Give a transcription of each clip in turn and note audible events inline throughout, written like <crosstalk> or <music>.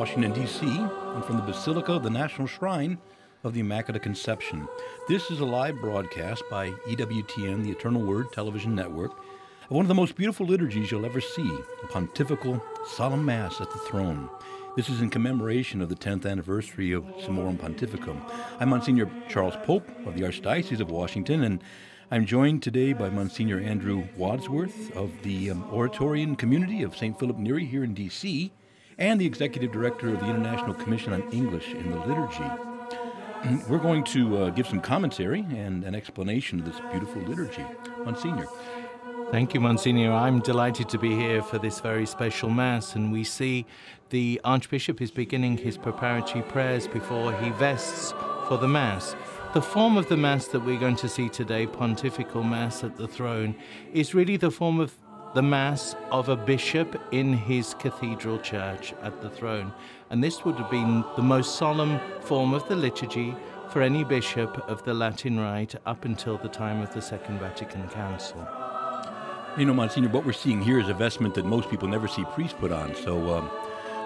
Washington, D.C., and from the Basilica of the National Shrine of the Immaculate Conception. This is a live broadcast by EWTN, the Eternal Word Television Network, of one of the most beautiful liturgies you'll ever see a pontifical solemn Mass at the throne. This is in commemoration of the 10th anniversary of Summorum Pontificum. I'm Monsignor Charles Pope of the Archdiocese of Washington, and I'm joined today by Monsignor Andrew Wadsworth of the um, Oratorian Community of St. Philip Neri here in D.C., and the Executive Director of the International Commission on English in the Liturgy. We're going to uh, give some commentary and an explanation of this beautiful liturgy. Monsignor. Thank you, Monsignor. I'm delighted to be here for this very special Mass, and we see the Archbishop is beginning his preparatory prayers before he vests for the Mass. The form of the Mass that we're going to see today, Pontifical Mass at the Throne, is really the form of the Mass of a bishop in his cathedral church at the throne. And this would have been the most solemn form of the liturgy for any bishop of the Latin Rite up until the time of the Second Vatican Council. You know, Monsignor, what we're seeing here is a vestment that most people never see priests put on. So, um,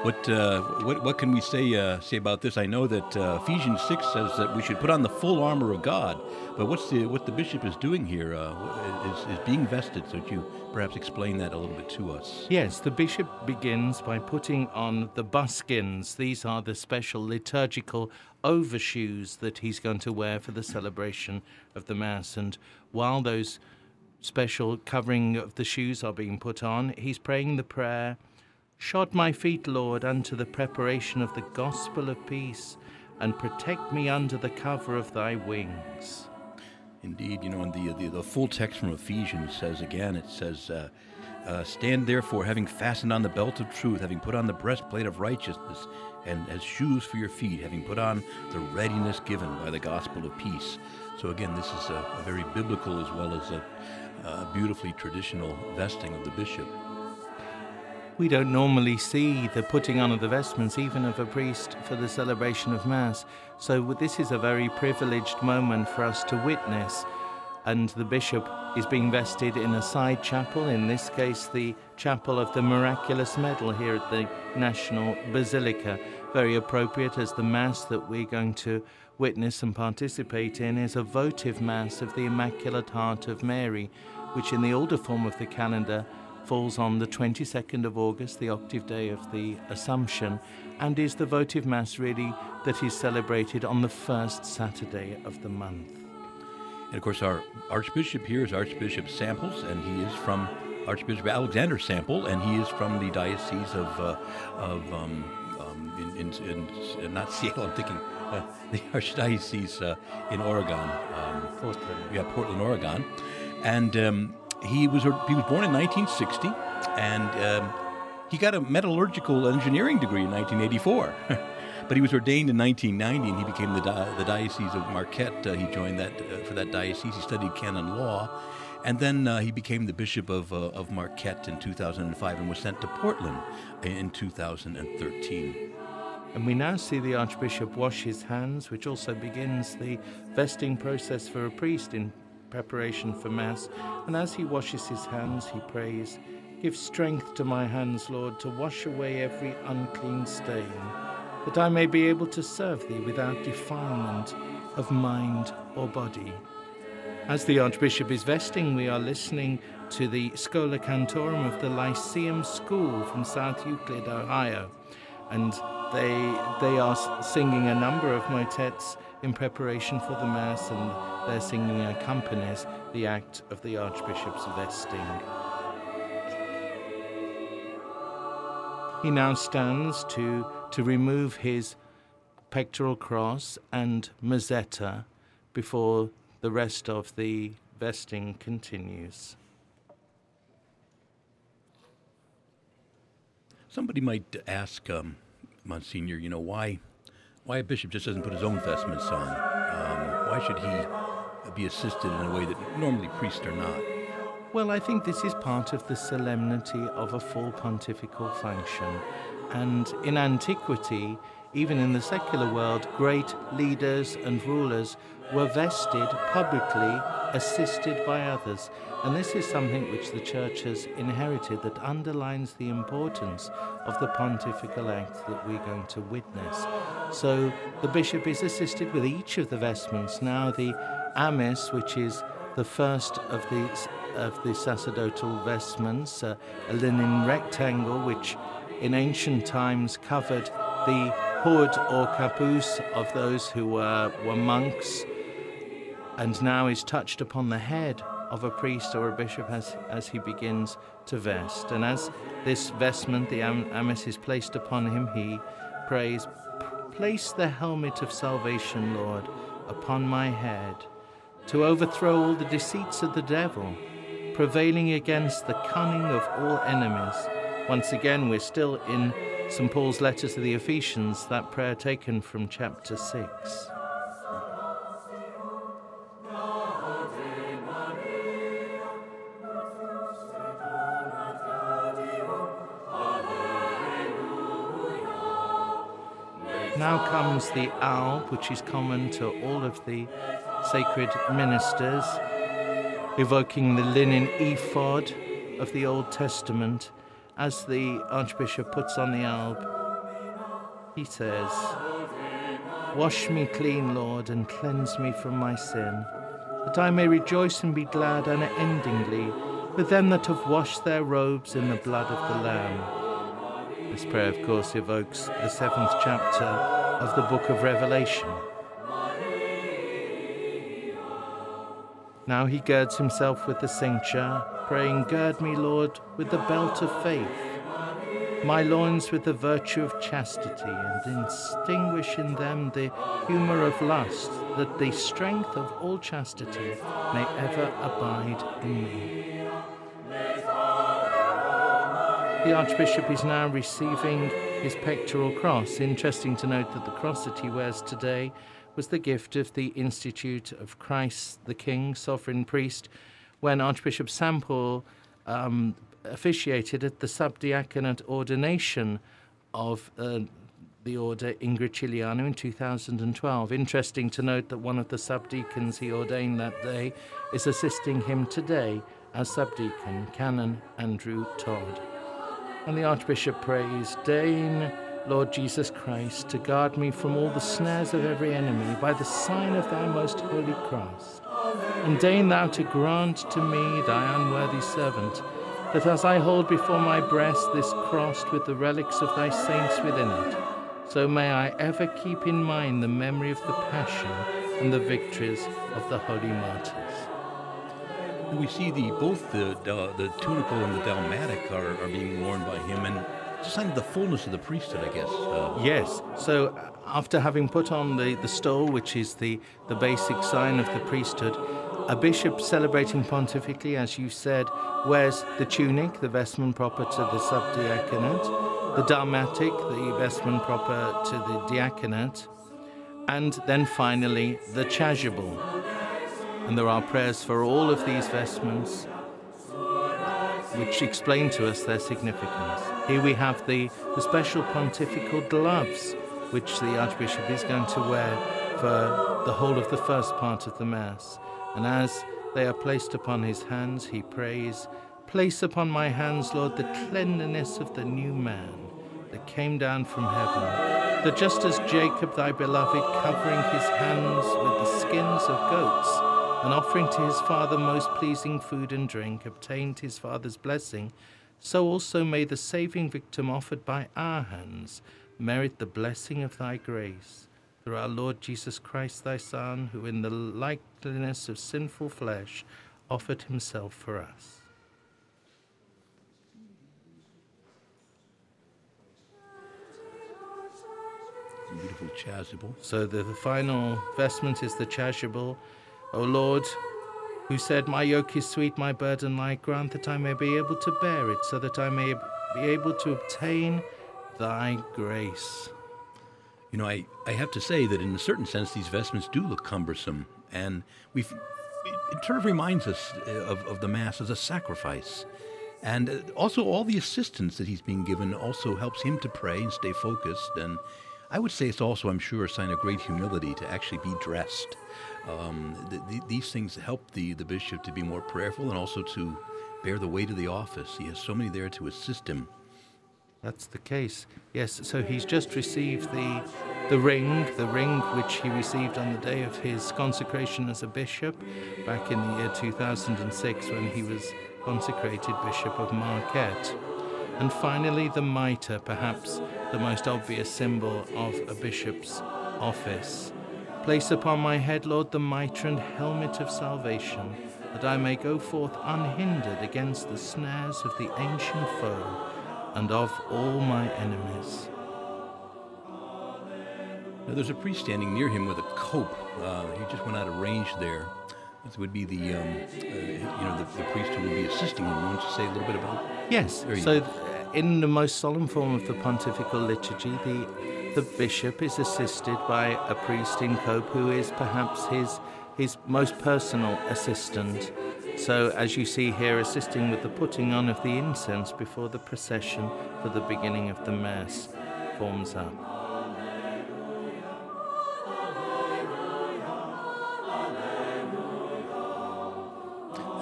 what, uh, what what can we say uh, say about this? I know that uh, Ephesians six says that we should put on the full armor of God, but what's the what the bishop is doing here uh, is, is being vested. So, you perhaps explain that a little bit to us? Yes, the bishop begins by putting on the buskins. These are the special liturgical overshoes that he's going to wear for the celebration of the mass. And while those special covering of the shoes are being put on, he's praying the prayer. Shod my feet, Lord, unto the preparation of the gospel of peace, and protect me under the cover of thy wings. Indeed, you know, and the, the, the full text from Ephesians says again, it says, uh, uh, Stand therefore, having fastened on the belt of truth, having put on the breastplate of righteousness, and as shoes for your feet, having put on the readiness given by the gospel of peace. So, again, this is a, a very biblical as well as a, a beautifully traditional vesting of the bishop. We don't normally see the putting on of the vestments, even of a priest, for the celebration of Mass. So, this is a very privileged moment for us to witness. And the bishop is being vested in a side chapel, in this case, the Chapel of the Miraculous Medal here at the National Basilica. Very appropriate as the Mass that we're going to witness and participate in is a votive Mass of the Immaculate Heart of Mary, which in the older form of the calendar falls on the 22nd of August, the octave day of the Assumption, and is the votive Mass really that is celebrated on the first Saturday of the month. And of course, our Archbishop here is Archbishop Samples, and he is from Archbishop Alexander Sample, and he is from the Diocese of, uh, of um, um, in, in, in, not Seattle, I'm thinking uh, <laughs> the Archdiocese uh, in Oregon. Um, Portland. Yeah, Portland, Oregon. And um, he was he was born in 1960, and um, he got a metallurgical engineering degree in 1984. <laughs> but he was ordained in 1990, and he became the, di- the diocese of Marquette. Uh, he joined that uh, for that diocese. He studied canon law, and then uh, he became the bishop of uh, of Marquette in 2005, and was sent to Portland in 2013. And we now see the Archbishop wash his hands, which also begins the vesting process for a priest in preparation for Mass, and as he washes his hands, he prays, Give strength to my hands, Lord, to wash away every unclean stain, that I may be able to serve thee without defilement of mind or body. As the Archbishop is vesting, we are listening to the Schola Cantorum of the Lyceum School from South Euclid, Ohio, and they, they are singing a number of motets in preparation for the Mass, and their singing accompanies the act of the Archbishop's vesting. He now stands to, to remove his pectoral cross and mozzetta before the rest of the vesting continues. Somebody might ask um, Monsignor, you know, why why a bishop just doesn't put his own vestments on. Um, why should he be assisted in a way that normally priests are not? Well, I think this is part of the solemnity of a full pontifical function. And in antiquity, even in the secular world, great leaders and rulers were vested publicly, assisted by others. And this is something which the Church has inherited that underlines the importance of the pontifical act that we're going to witness. So the bishop is assisted with each of the vestments. Now, the amice, which is the first of the, of the sacerdotal vestments, uh, a linen rectangle which in ancient times covered the hood or caboose of those who were, were monks, and now is touched upon the head of a priest or a bishop as, as he begins to vest. And as this vestment, the am- amice, is placed upon him, he prays, Place the helmet of salvation, Lord, upon my head, to overthrow all the deceits of the devil, prevailing against the cunning of all enemies. Once again, we're still in St. Paul's letter to the Ephesians, that prayer taken from chapter 6. Now comes the alb, which is common to all of the sacred ministers, evoking the linen ephod of the Old Testament. As the Archbishop puts on the alb, he says, Wash me clean, Lord, and cleanse me from my sin, that I may rejoice and be glad unendingly with them that have washed their robes in the blood of the Lamb. This prayer, of course, evokes the seventh chapter of the book of Revelation. Now he girds himself with the cincture, praying, Gird me, Lord, with the belt of faith, my loins with the virtue of chastity, and extinguish in them the humour of lust, that the strength of all chastity may ever abide in me. The Archbishop is now receiving his pectoral cross. Interesting to note that the cross that he wears today was the gift of the Institute of Christ the King, Sovereign Priest, when Archbishop Sample um, officiated at the subdiaconate ordination of uh, the order in Gricigliano in 2012. Interesting to note that one of the subdeacons he ordained that day is assisting him today as subdeacon, Canon Andrew Todd. And the Archbishop prays, Deign, Lord Jesus Christ, to guard me from all the snares of every enemy by the sign of thy most holy cross. And deign thou to grant to me, thy unworthy servant, that as I hold before my breast this cross with the relics of thy saints within it, so may I ever keep in mind the memory of the passion and the victories of the holy martyrs we see the both the uh, the tunicle and the dalmatic are, are being worn by him, and a sign of the fullness of the priesthood, I guess. Uh, yes. So uh, after having put on the, the stole, which is the, the basic sign of the priesthood, a bishop celebrating pontifically, as you said, wears the tunic, the vestment proper to the subdiaconate, the dalmatic, the vestment proper to the diaconate, and then finally the chasuble, and there are prayers for all of these vestments which explain to us their significance. Here we have the, the special pontifical gloves which the Archbishop is going to wear for the whole of the first part of the Mass. And as they are placed upon his hands, he prays, Place upon my hands, Lord, the cleanliness of the new man that came down from heaven, that just as Jacob, thy beloved, covering his hands with the skins of goats, and offering to his father most pleasing food and drink, obtained his father's blessing, so also may the saving victim offered by our hands merit the blessing of thy grace. Through our Lord Jesus Christ, thy Son, who in the likeness of sinful flesh offered himself for us. Beautiful chasuble. So the, the final vestment is the chasuble O Lord, who said, My yoke is sweet, my burden light, grant that I may be able to bear it, so that I may be able to obtain thy grace. You know, I, I have to say that in a certain sense, these vestments do look cumbersome, and we it sort of reminds us uh, of, of the Mass as a sacrifice. And uh, also, all the assistance that he's being given also helps him to pray and stay focused. And I would say it's also, I'm sure, a sign of great humility to actually be dressed. Um, th- th- these things help the, the bishop to be more prayerful and also to bear the weight of the office. He has so many there to assist him. That's the case. Yes, so he's just received the the ring, the ring which he received on the day of his consecration as a bishop back in the year 2006 when he was consecrated Bishop of Marquette. And finally, the mitre, perhaps the most obvious symbol of a bishop's office. Place upon my head, Lord, the mitre and helmet of salvation, that I may go forth unhindered against the snares of the ancient foe and of all my enemies. Now, there's a priest standing near him with a cope. Uh, he just went out of range there. This would be the, um, uh, you know, the, the, priest who would be assisting him. Why don't you say a little bit about? Yes. So, go. in the most solemn form of the pontifical liturgy, the the bishop is assisted by a priest in cope who is perhaps his his most personal assistant. So, as you see here, assisting with the putting on of the incense before the procession for the beginning of the Mass forms up.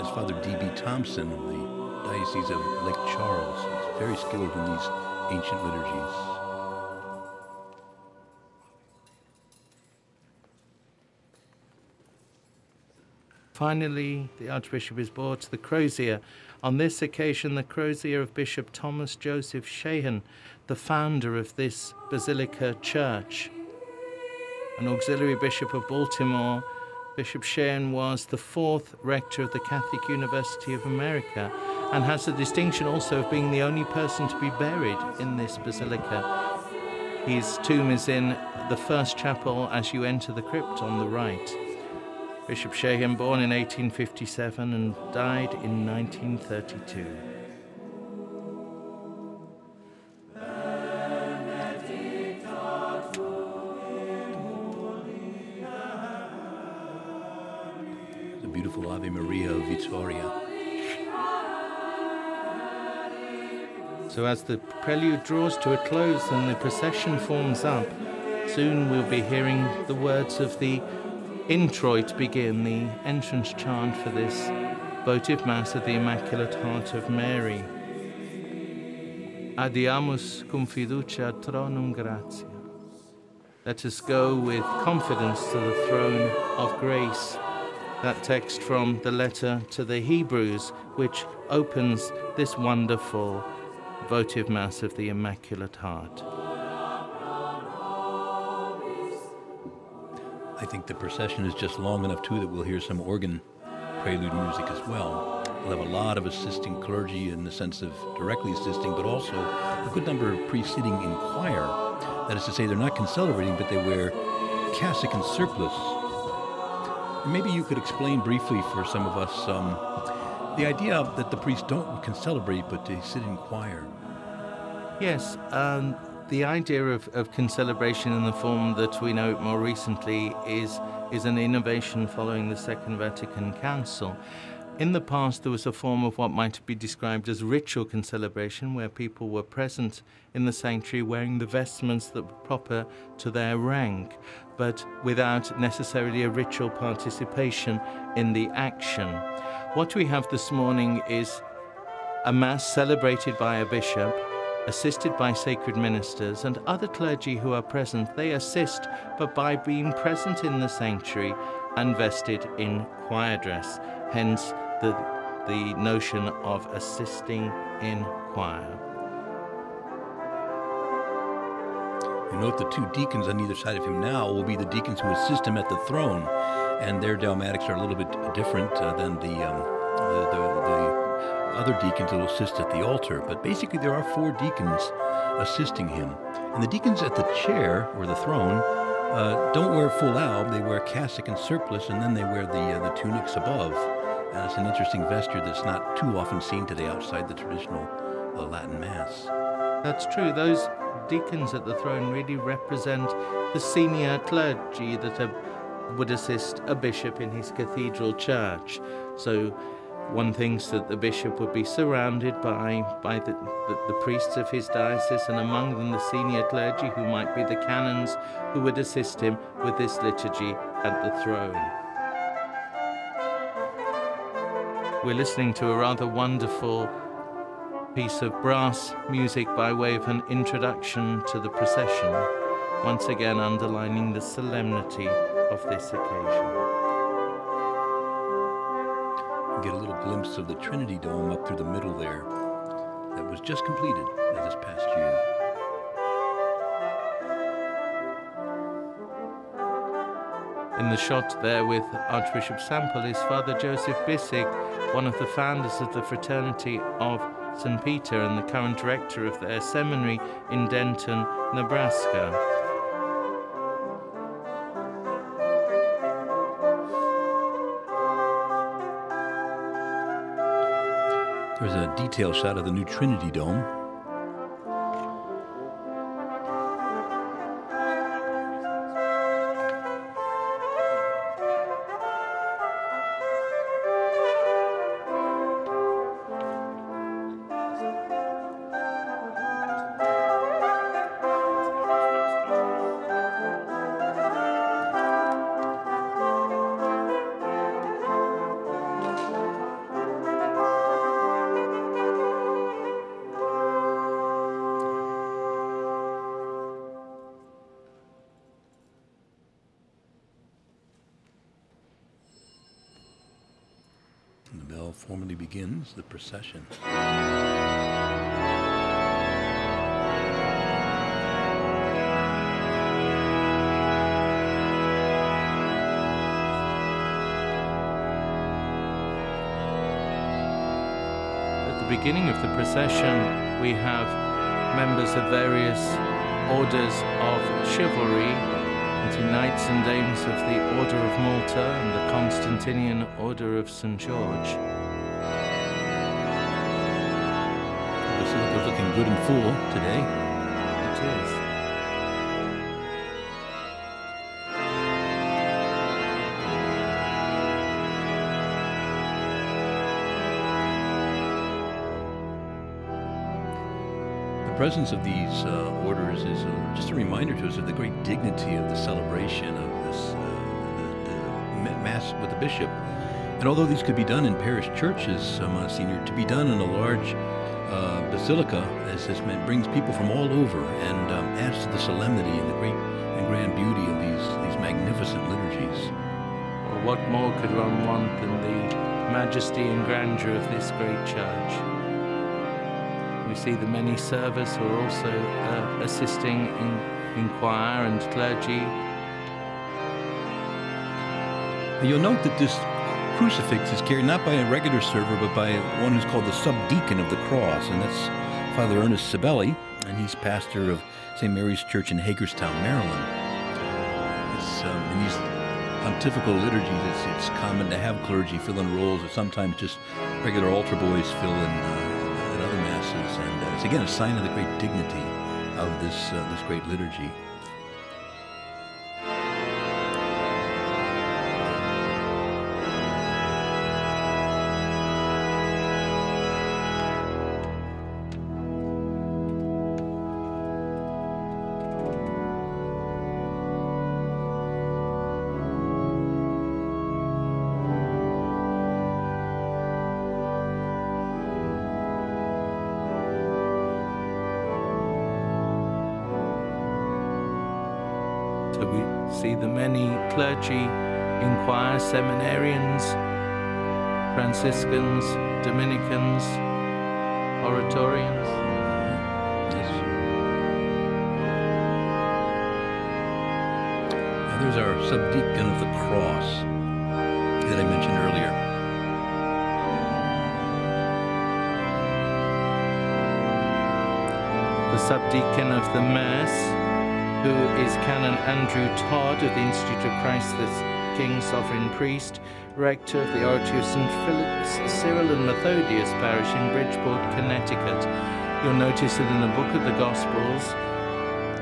As Father D.B. Thompson of the Diocese of Lake Charles is very skilled in these ancient liturgies. Finally, the Archbishop is brought to the crozier. On this occasion, the crozier of Bishop Thomas Joseph Shahan, the founder of this Basilica Church. An auxiliary bishop of Baltimore, Bishop Shahan was the fourth rector of the Catholic University of America and has the distinction also of being the only person to be buried in this basilica. His tomb is in the first chapel as you enter the crypt on the right. Bishop Shahan, born in 1857 and died in 1932. The beautiful Ave Maria of Vittoria. So, as the prelude draws to a close and the procession forms up, soon we'll be hearing the words of the introit begin the entrance chant for this votive Mass of the Immaculate Heart of Mary. Adeamus cum fiducia thronum gratia. Let us go with confidence to the throne of grace. That text from the letter to the Hebrews, which opens this wonderful votive Mass of the Immaculate Heart. I think the procession is just long enough, too, that we'll hear some organ prelude music as well. We'll have a lot of assisting clergy in the sense of directly assisting, but also a good number of sitting in choir. That is to say, they're not concelebrating, but they wear cassock and surplice. maybe you could explain briefly for some of us um, the idea that the priests don't concelebrate, but they sit in choir. Yes, um, the idea of, of concelebration in the form that we know more recently is, is an innovation following the Second Vatican Council. In the past, there was a form of what might be described as ritual concelebration, where people were present in the sanctuary wearing the vestments that were proper to their rank, but without necessarily a ritual participation in the action. What we have this morning is a Mass celebrated by a bishop assisted by sacred ministers and other clergy who are present. They assist, but by being present in the sanctuary and vested in choir dress, hence the, the notion of assisting in choir. You note the two deacons on either side of him now will be the deacons who assist him at the throne, and their dalmatics are a little bit different uh, than the, um, the, the, the other deacons will assist at the altar, but basically there are four deacons assisting him. And the deacons at the chair, or the throne, uh, don't wear full alb, they wear cassock and surplice, and then they wear the, uh, the tunics above. And it's an interesting vesture that's not too often seen today outside the traditional uh, Latin Mass. That's true. Those deacons at the throne really represent the senior clergy that would assist a bishop in his cathedral church. So one thinks that the bishop would be surrounded by, by the, the, the, priests of his diocese, and among them the senior clergy, who might be the canons who would assist him with this liturgy at the throne. We're listening to a rather wonderful piece of brass music by way of an introduction to the procession, once again underlining the solemnity of this occasion get a little glimpse of the Trinity Dome up through the middle there that was just completed this past year. In the shot there with Archbishop Sample is Father Joseph Bissig, one of the founders of the Fraternity of St. Peter and the current director of their seminary in Denton, Nebraska. There's a detail shot of the new Trinity Dome. Begins the procession. At the beginning of the procession, we have members of various orders of chivalry knights and dames of the Order of Malta and the Constantinian Order of St. George. Good and full today. It is. The presence of these uh, orders is uh, just a reminder to us of the great dignity of the celebration of this uh, the, the Mass with the bishop. And although these could be done in parish churches, uh, Monsignor, to be done in a large uh, basilica, as this meant, brings people from all over and um, adds to the solemnity and the great and grand beauty of these, these magnificent liturgies. Well, what more could one want than the majesty and grandeur of this great church? We see the many servers who are also uh, assisting in, in choir and clergy. You'll note that this crucifix is carried not by a regular server, but by one who's called the subdeacon of the cross, and that's Father Ernest Sibeli, and he's pastor of St. Mary's Church in Hagerstown, Maryland. Um, in these pontifical liturgies, it's, it's common to have clergy fill in roles, or sometimes just regular altar boys fill in uh, at other masses, and uh, it's again a sign of the great dignity of this uh, this great liturgy. The Mass who is Canon Andrew Todd of the Institute of Christ the King Sovereign Priest, rector of the Oratory of St. Philip's Cyril and Methodius Parish in Bridgeport, Connecticut. You'll notice that in the Book of the Gospels,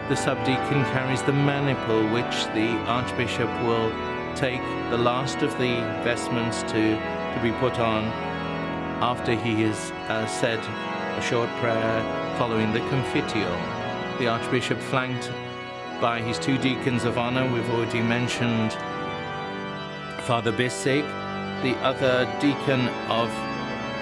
the subdeacon carries the maniple which the Archbishop will take the last of the vestments to, to be put on after he has uh, said a short prayer following the Confiteor. The Archbishop, flanked by his two deacons of honor, we've already mentioned Father Bissig. The other deacon of,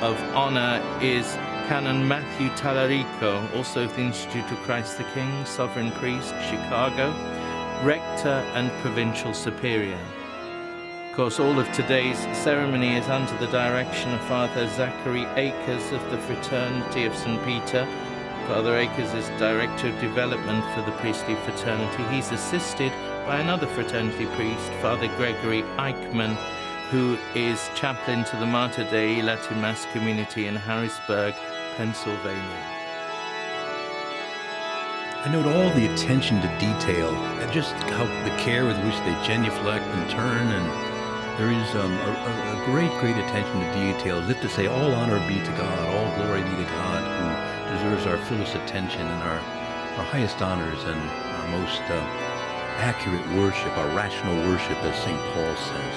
of honor is Canon Matthew Tallarico, also of the Institute of Christ the King, Sovereign Priest, Chicago, Rector and Provincial Superior Of course, all of today's ceremony is under the direction of Father Zachary Akers of the Fraternity of St. Peter. Father Akers is Director of Development for the priestly fraternity. He's assisted by another fraternity priest, Father Gregory Eichmann, who is chaplain to the Mater Dei Latin Mass community in Harrisburg, Pennsylvania. I note all the attention to detail and just how the care with which they genuflect and turn and there is um, a, a, great, great attention to detail, as if to say, all honor be to God, all glory be to God, deserves our fullest attention and our, our highest honors and our most uh, accurate worship, our rational worship, as St. Paul says.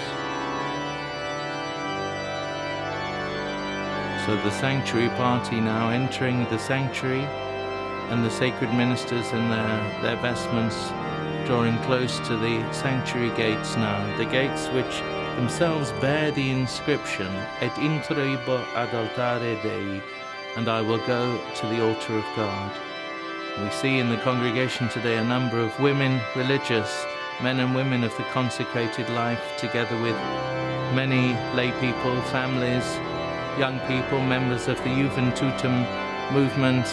So the sanctuary party now entering the sanctuary and the sacred ministers in their, their vestments drawing close to the sanctuary gates now, the gates which themselves bear the inscription Et introibo ad altare Dei, and I will go to the altar of God. We see in the congregation today a number of women religious, men and women of the consecrated life, together with many lay people, families, young people, members of the Juventutum movement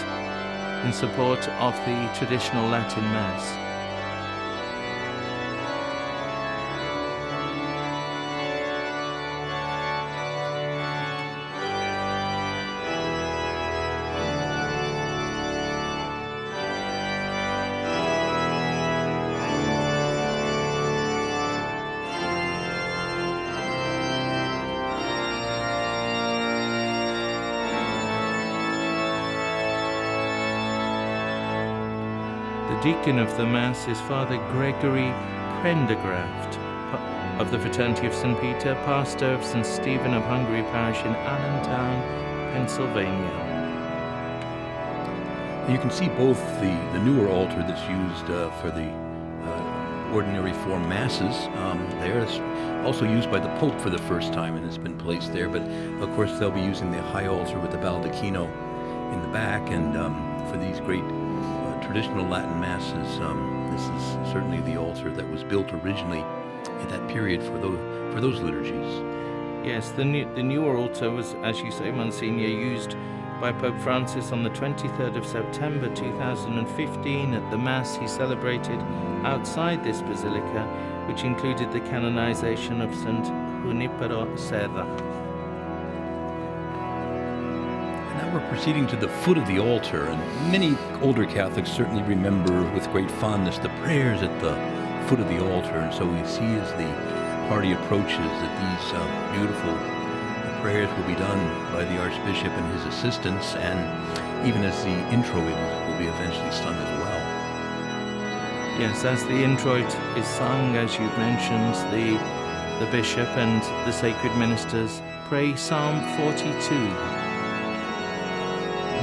in support of the traditional Latin Mass. Deacon of the Mass is Father Gregory Pendergraft of the Fraternity of St. Peter, pastor of St. Stephen of Hungary Parish in Allentown, Pennsylvania. You can see both the, the newer altar that's used uh, for the uh, ordinary form masses um, there. It's also used by the Pope for the first time and it's been placed there. But of course, they'll be using the high altar with the baldacchino in the back and um, for these great traditional Latin masses, um, this is certainly the altar that was built originally at that period for those for those liturgies. Yes, the new, the newer altar was, as you say, Monsignor, used by Pope Francis on the 23rd of September 2015 at the Mass he celebrated outside this basilica, which included the canonization of St. Junipero Serra. We're proceeding to the foot of the altar, and many older Catholics certainly remember with great fondness the prayers at the foot of the altar. And so we see as the party approaches that these uh, beautiful prayers will be done by the Archbishop and his assistants, and even as the introit will be eventually sung as well. Yes, as the introit is sung, as you've mentioned, the the bishop and the sacred ministers pray Psalm 42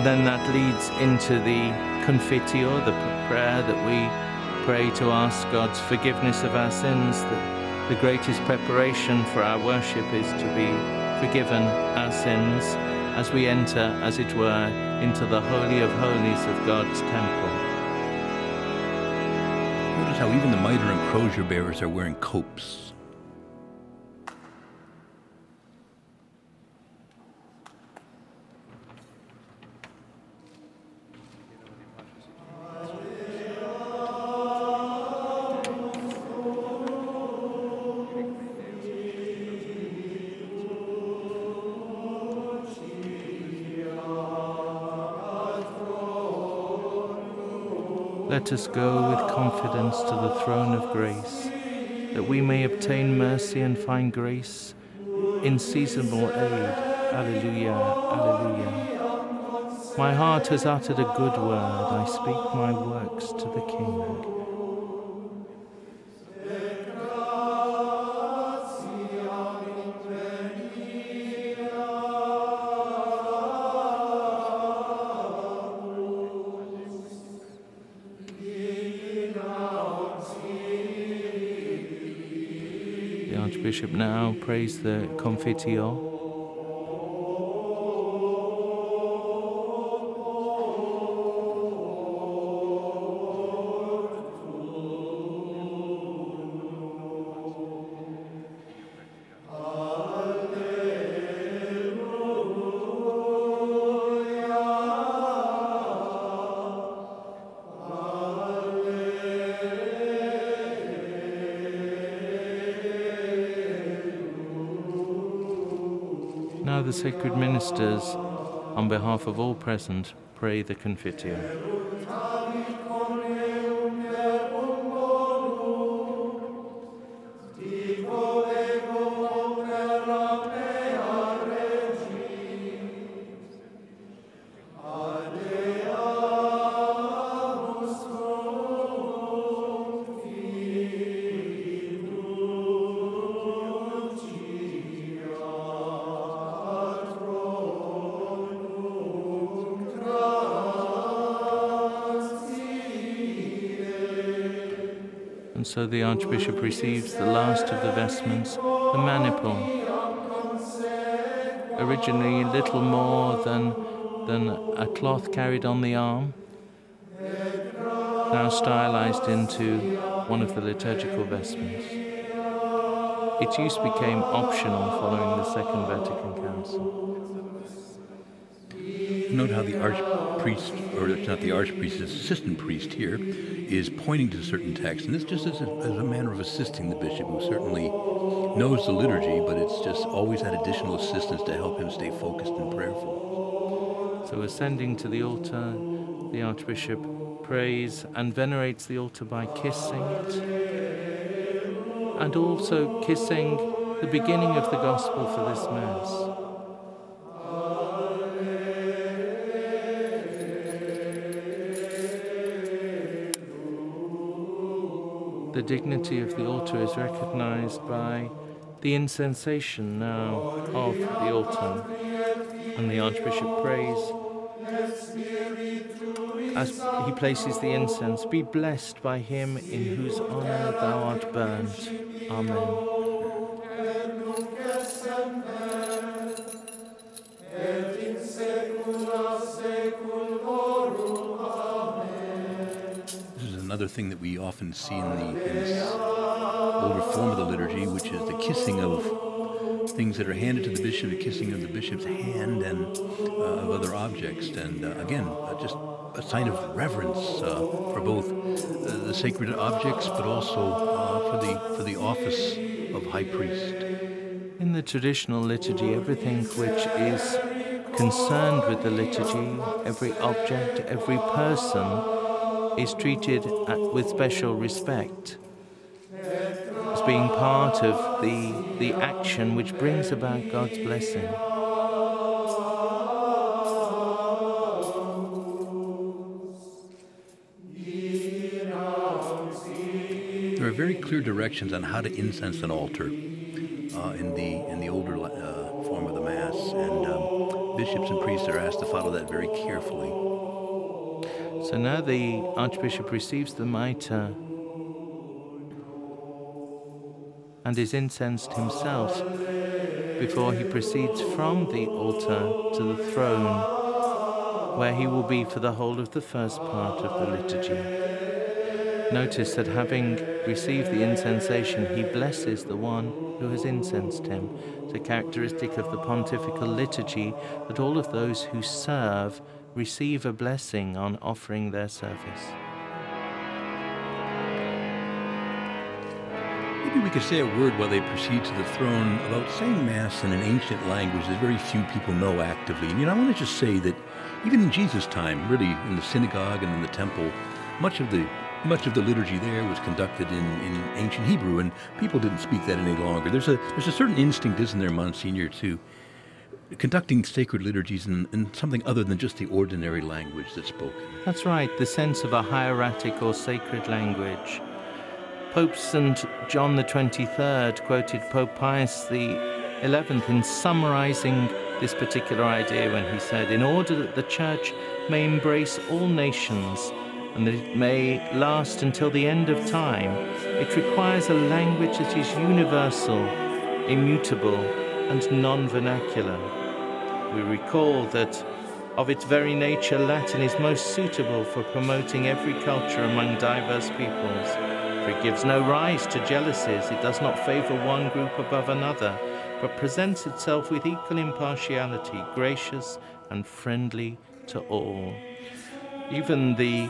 then that leads into the confiteor, the prayer that we pray to ask God's forgiveness of our sins. The, the greatest preparation for our worship is to be forgiven our sins as we enter, as it were, into the Holy of Holies of God's temple. Notice how even the mitre and crozier bearers are wearing copes. Let us go with confidence to the throne of grace, that we may obtain mercy and find grace in seasonable aid. Alleluia, alleluia. My heart has uttered a good word, I speak my works to the King. Archbishop now prays the Confiteor. Sacred ministers, on behalf of all present, pray the Confiteor. The maniple. Originally little more than, than a cloth carried on the arm, now stylized into one of the liturgical vestments. Its use became optional following the Second Vatican Council. Note how the archpriest, or it's not the archpriest, it's assistant priest here, is pointing to certain texts. And it's just as a, as a manner of assisting the bishop, who certainly knows the liturgy, but it's just always had additional assistance to help him stay focused and prayerful. So, ascending to the altar, the Archbishop prays and venerates the altar by kissing it, and also kissing the beginning of the Gospel for this Mass. The dignity of the altar is recognized by the incensation now of the altar. And the Archbishop prays as he places the incense Be blessed by him in whose honor thou art burnt. Amen. This is another thing that we often see in, the, in older form of the liturgy, which is the kissing of things that are handed to the bishop, the kissing of the bishop's hand and uh, of other objects. And uh, again, uh, just a sign of reverence for both the sacred objects, but also for the for the office of high priest. In the traditional liturgy, everything which is concerned with the liturgy, every object, every person is treated with special respect being part of the, the action which brings about God's blessing. There are very clear directions on how to incense an altar uh, in the in the older uh, form of the Mass, and um, bishops and priests are asked to follow that very carefully. So now the Archbishop receives the mitre and is incensed himself before he proceeds from the altar to the throne, where he will be for the whole of the first part of the liturgy. Notice that having received the incensation, he blesses the one who has incensed him. It's a characteristic of the pontifical liturgy that all of those who serve receive a blessing on offering their service. Maybe we could say a word while they proceed to the throne about saying Mass in an ancient language that very few people know actively. You know, I want to just say that even in Jesus' time, really in the synagogue and in the temple, much of the much of the liturgy there was conducted in, in ancient Hebrew, and people didn't speak that any longer. There's a there's a certain instinct, isn't there, Monsignor, to conducting sacred liturgies in, in, something other than just the ordinary language that's spoken. That's right, the sense of a hieratic or sacred language. Pope St. John the 23rd quoted Pope Pius 11th in summarizing this particular idea when he said, In order that the Church may embrace all nations, and that it may last until the end of time, it requires a language that is universal, immutable, and non vernacular. We recall that of its very nature, Latin is most suitable for promoting every culture among diverse peoples, for it gives no rise to jealousies, it does not favor one group above another, but presents itself with equal impartiality, gracious and friendly to all. Even the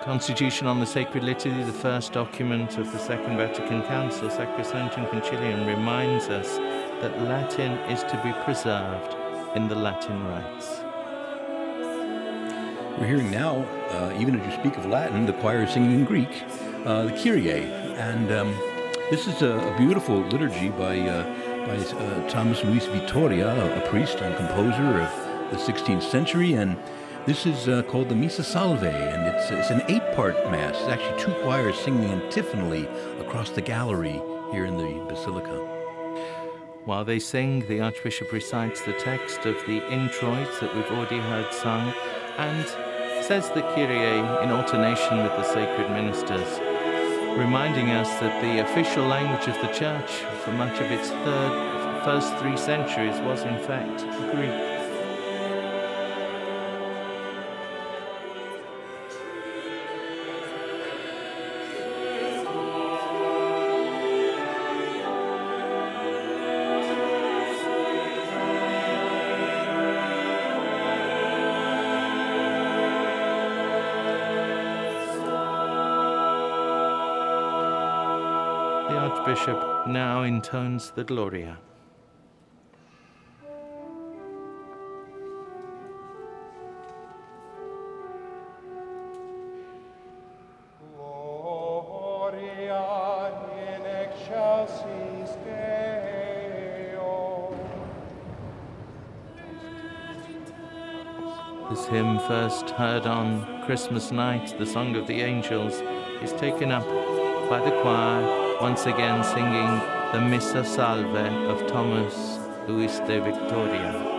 Constitution on the Sacred Liturgy, the first document of the Second Vatican Council, Sacrosanctum Concilium, reminds us that Latin is to be preserved in the Latin rites. We're hearing now, uh, even as you speak of Latin, the choir is singing in Greek, uh, the Kyrie, and um, this is a, a, beautiful liturgy by uh, by uh, Thomas Luis Victoria, a priest and composer of the 16th century, and this is uh, called the Missa Salve, and it's, it's an eight part Mass. It's actually two choirs singing antiphonally across the gallery here in the Basilica. While they sing, the Archbishop recites the text of the introit that we've already heard sung and says the Kyrie in alternation with the sacred ministers, reminding us that the official language of the Church for much of its third, first three centuries was in fact Greek. Now intones the Gloria. This hymn, first heard on Christmas night, the Song of the Angels, is taken up by the choir once again singing the Missa Salve of Thomas Luis de Victoria.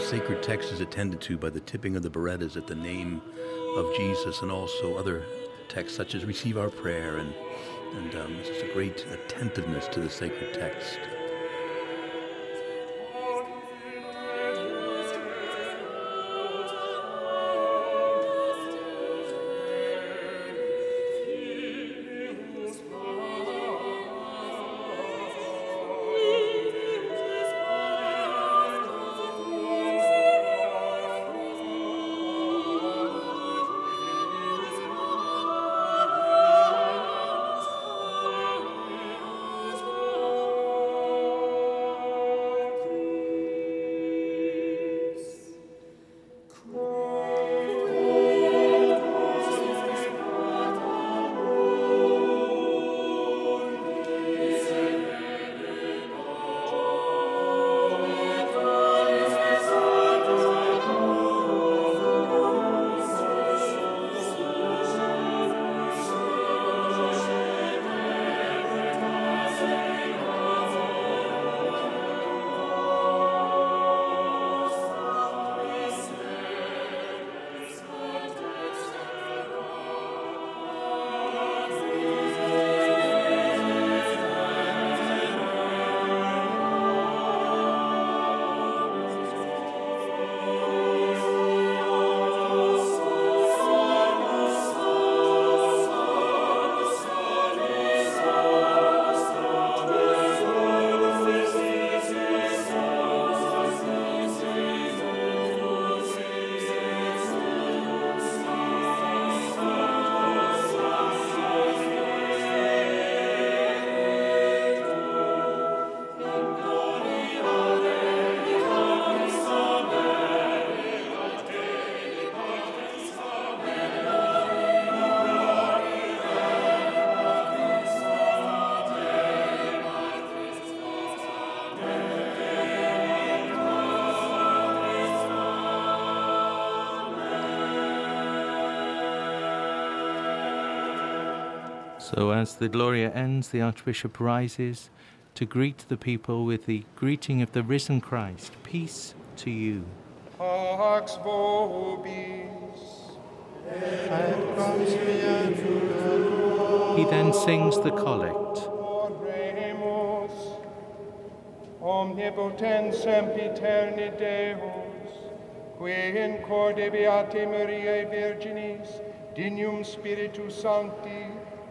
Sacred text is attended to by the tipping of the birettas at the name of Jesus and also other texts such as receive our prayer and and um, a great attentiveness to the sacred text. The Gloria ends, the Archbishop rises to greet the people with the greeting of the risen Christ. Peace to you. Pax vobis. He then sings the collect. Omnipotens sempiterni Deus, qui in corde beate Mariae Virginis, dignum Spiritus Sancti,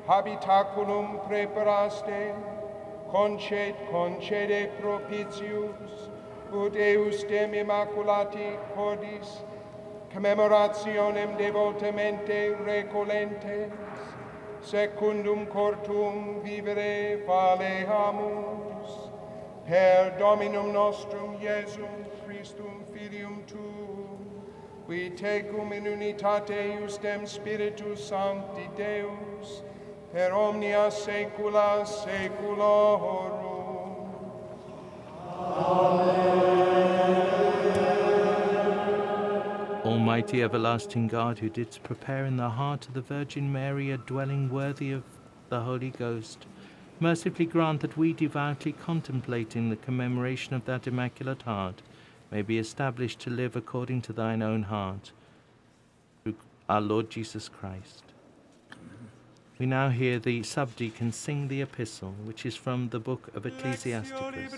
habitaculum preparaste, conced, concede propitius, ut eustem immaculati cordis, commemorationem devotamente recolentes, secundum cortum vivere valeamus, per Dominum nostrum Iesum Christum Filium Tuum, qui tecum in unitate eusdem Spiritus Sancti Deus, per omnia saecula saeculorum. Almighty everlasting God, who didst prepare in the heart of the Virgin Mary a dwelling worthy of the Holy Ghost, mercifully grant that we, devoutly contemplating the commemoration of that Immaculate Heart, may be established to live according to thine own heart. Through our Lord Jesus Christ. We now hear the subdeacon sing the epistle, which is from the book of Ecclesiasticus.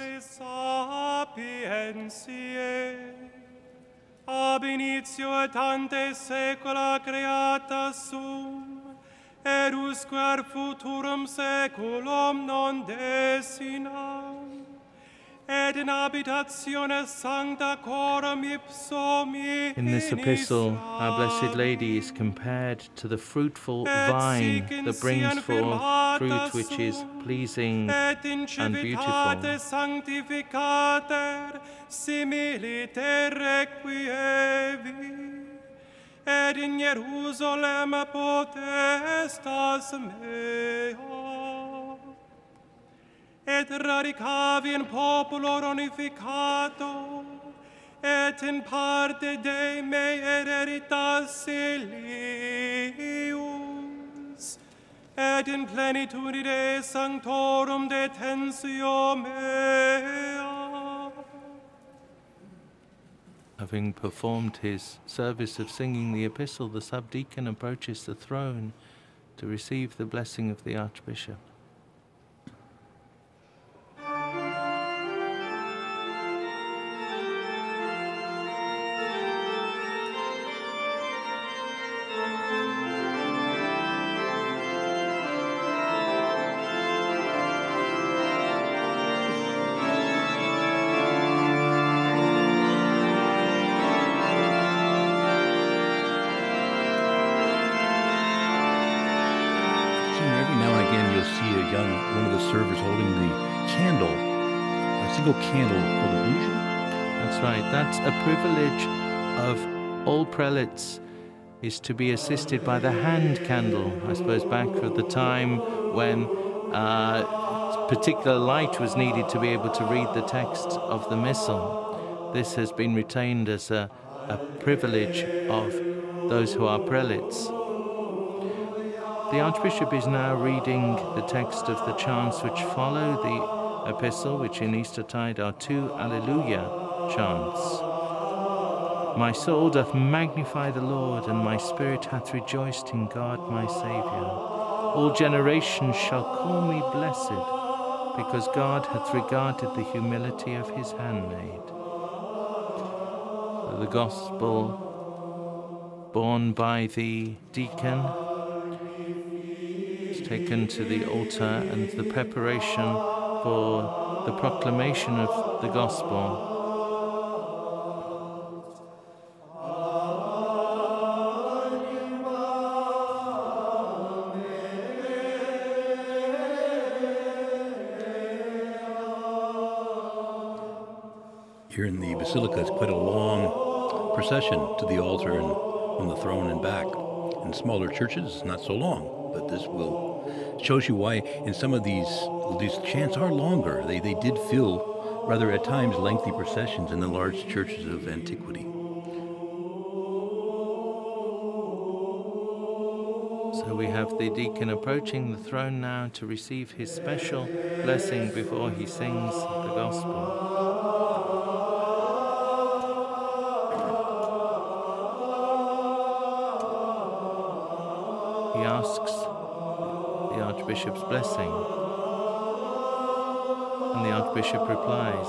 ab initio et ante saecula creata sum, erusque ar futurum saeculum non desinam, et in habitatione sancta coram ipsum In this epistle, our Blessed Lady is compared to the fruitful vine that brings forth fruit which is pleasing and beautiful. sanctificater similiter requievi et in Jerusalem potestas mea et in populo et in parte Dei mei ilius et in plenitude de sanctorum mea. Having performed his service of singing the epistle, the subdeacon approaches the throne to receive the blessing of the Archbishop. Privilege of all prelates is to be assisted by the hand candle. I suppose back at the time when uh, particular light was needed to be able to read the text of the missal. This has been retained as a, a privilege of those who are prelates. The Archbishop is now reading the text of the chants which follow the epistle, which in Eastertide are two Alleluia chants. My soul doth magnify the Lord, and my spirit hath rejoiced in God my Saviour. All generations shall call me blessed, because God hath regarded the humility of his handmaid. The Gospel borne by the deacon is taken to the altar, and the preparation for the proclamation of the Gospel. Here in the basilica, it's quite a long procession to the altar and on the throne and back. In smaller churches, not so long, but this will shows you why in some of these these chants are longer. They they did fill rather at times lengthy processions in the large churches of antiquity. So we have the deacon approaching the throne now to receive his special blessing before he sings the gospel. He asks the Archbishop's blessing. And the Archbishop replies,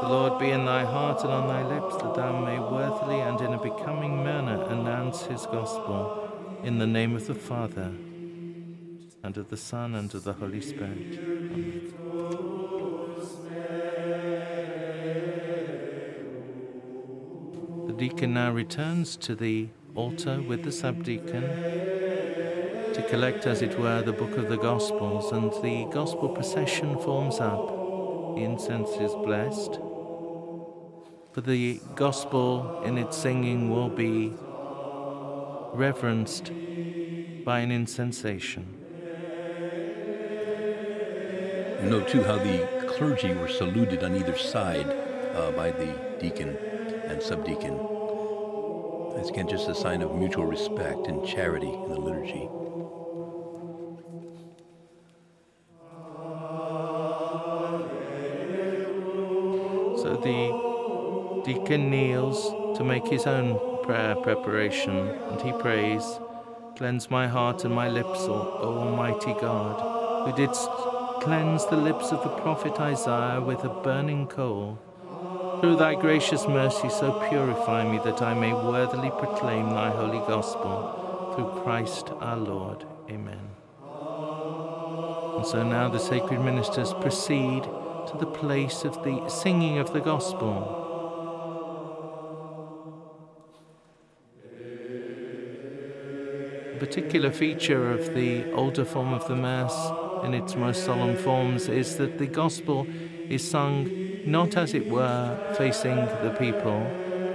The Lord be in thy heart and on thy lips, that thou may worthily and in a becoming manner announce his gospel, in the name of the Father, and of the Son, and of the Holy Spirit. Amen. The deacon now returns to the altar with the subdeacon to collect, as it were, the book of the Gospels, and the Gospel procession forms up. The incense is blessed. For the Gospel in its singing will be reverenced by an incensation. You know, too, how the clergy were saluted on either side uh, by the deacon and subdeacon. It's again just a sign of mutual respect and charity in the liturgy. Deacon kneels to make his own prayer preparation, and he prays, Cleanse my heart and my lips, O Almighty God, who didst cleanse the lips of the prophet Isaiah with a burning coal. Through thy gracious mercy, so purify me that I may worthily proclaim thy holy gospel. Through Christ our Lord. Amen. And so now the sacred ministers proceed to the place of the singing of the gospel. Particular feature of the older form of the Mass in its most solemn forms is that the gospel is sung not as it were facing the people,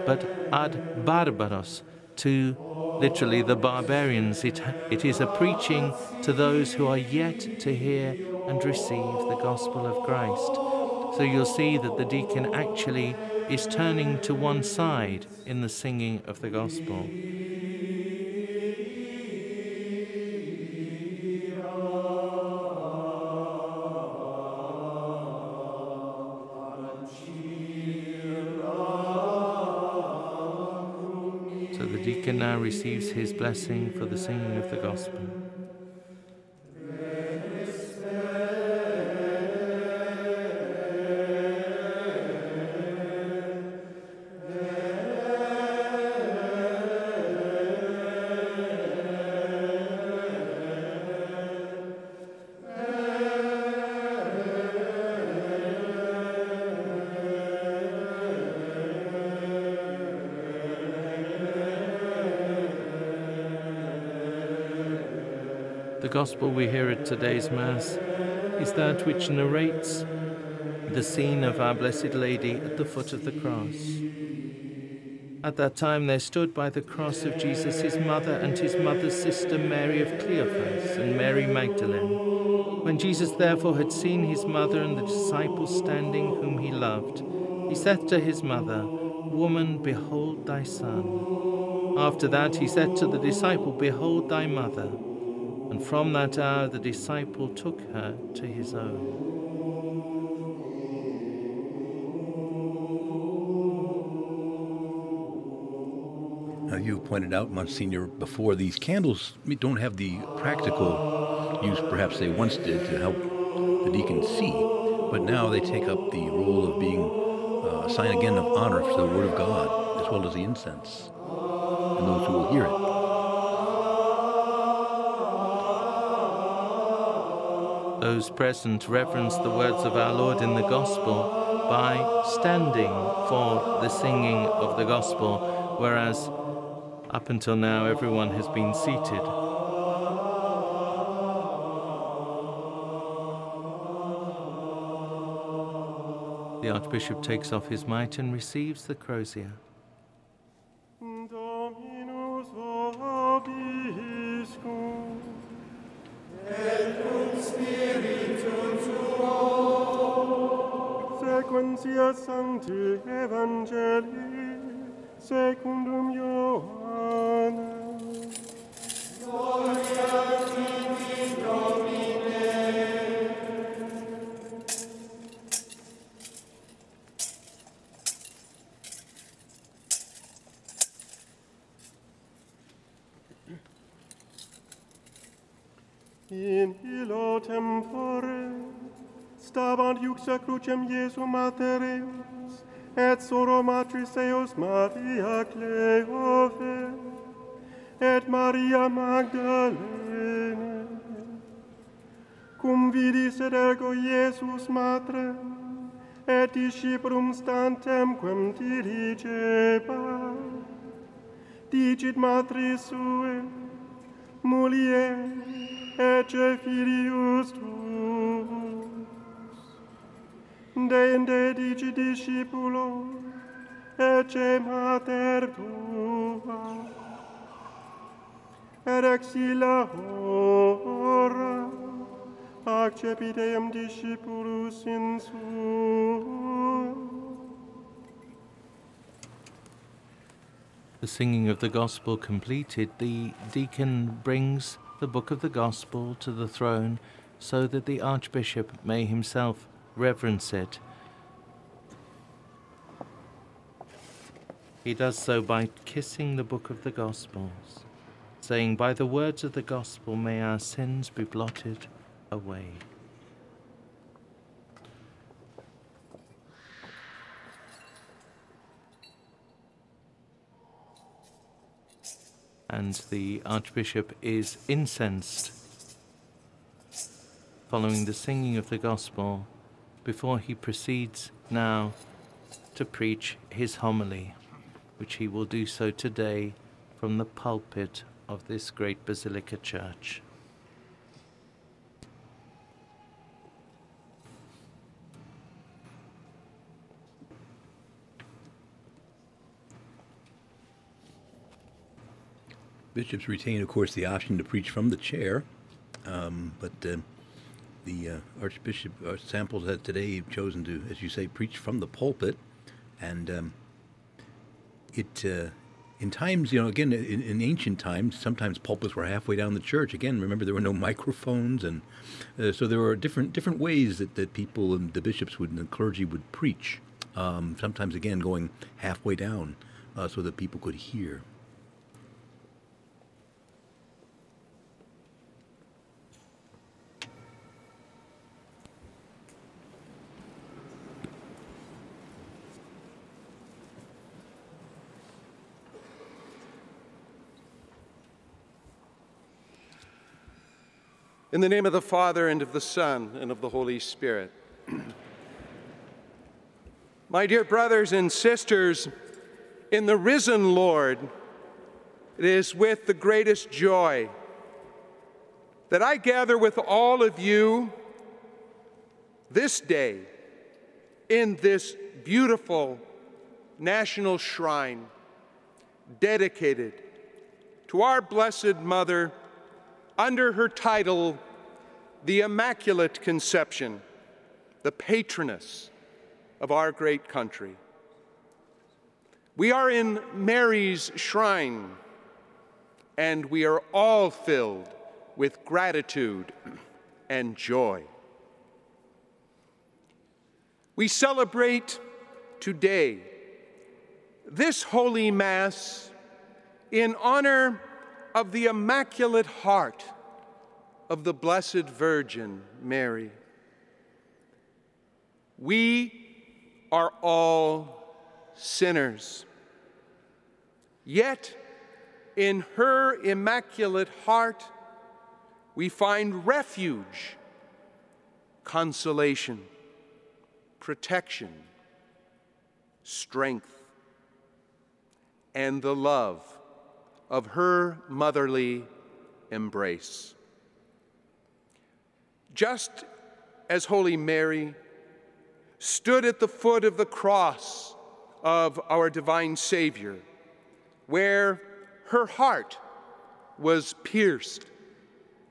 but ad barbaros, to literally the barbarians. It, it is a preaching to those who are yet to hear and receive the gospel of Christ. So you'll see that the deacon actually is turning to one side in the singing of the gospel. Receives his blessing for the singing of the gospel. Gospel we hear at today's Mass is that which narrates the scene of Our Blessed Lady at the foot of the cross. At that time, there stood by the cross of Jesus his mother and his mother's sister Mary of Cleophas and Mary Magdalene. When Jesus therefore had seen his mother and the disciples standing whom he loved, he said to his mother, Woman, behold thy son. After that, he said to the disciple, Behold thy mother. And from that hour the disciple took her to his own. Now, you pointed out, Monsignor, before these candles don't have the practical use perhaps they once did to help the deacon see, but now they take up the role of being uh, a sign again of honor to the Word of God, as well as the incense, and those who will hear it. Those present reverence the words of our Lord in the Gospel by standing for the singing of the Gospel, whereas up until now everyone has been seated. The Archbishop takes off his mitre and receives the crozier. crucem Iesu Mater eus, et soro matris eius Maria Cleove, et Maria Magdalene, cum vidis et ergo Iesus Matrem, et discipulum stantem quem dirigebat. Dicit matris sue, mulier, ecce filius tuus, Mater tua. Illa hora, discipulus in. The singing of the gospel completed, the deacon brings the book of the gospel to the throne so that the archbishop may himself reverence it. He does so by kissing the book of the gospels, saying, By the words of the gospel may our sins be blotted away. and the Archbishop is incensed following the singing of the Gospel before he proceeds now to preach his homily, which he will do so today from the pulpit of this great Basilica Church. Bishops retain, of course, the option to preach from the chair, um, but uh, the uh, Archbishop uh, Samples has today chosen to, as you say, preach from the pulpit, and um, it. Uh, in times, you know, again, in, in, ancient times, sometimes pulpits were halfway down the church. Again, remember there were no microphones, and uh, so there were different different ways that, that people and the bishops would and the clergy would preach. Um, sometimes, again, going halfway down uh, so that people could hear. In the name of the Father, and of the Son, and of the Holy Spirit. <clears throat> My dear brothers and sisters, in the risen Lord, it is with the greatest joy that I gather with all of you this day in this beautiful national shrine dedicated to our Blessed Mother under her title, The Immaculate Conception, the patroness of our great country. We are in Mary's shrine, and we are all filled with gratitude and joy. We celebrate today this Holy Mass in honor of the Immaculate Heart of the Blessed Virgin Mary. We are all sinners. Yet, in her Immaculate Heart, we find refuge, consolation, protection, strength, and the love of her motherly embrace. Just as Holy Mary stood at the foot of the cross of our divine Savior, where her heart was pierced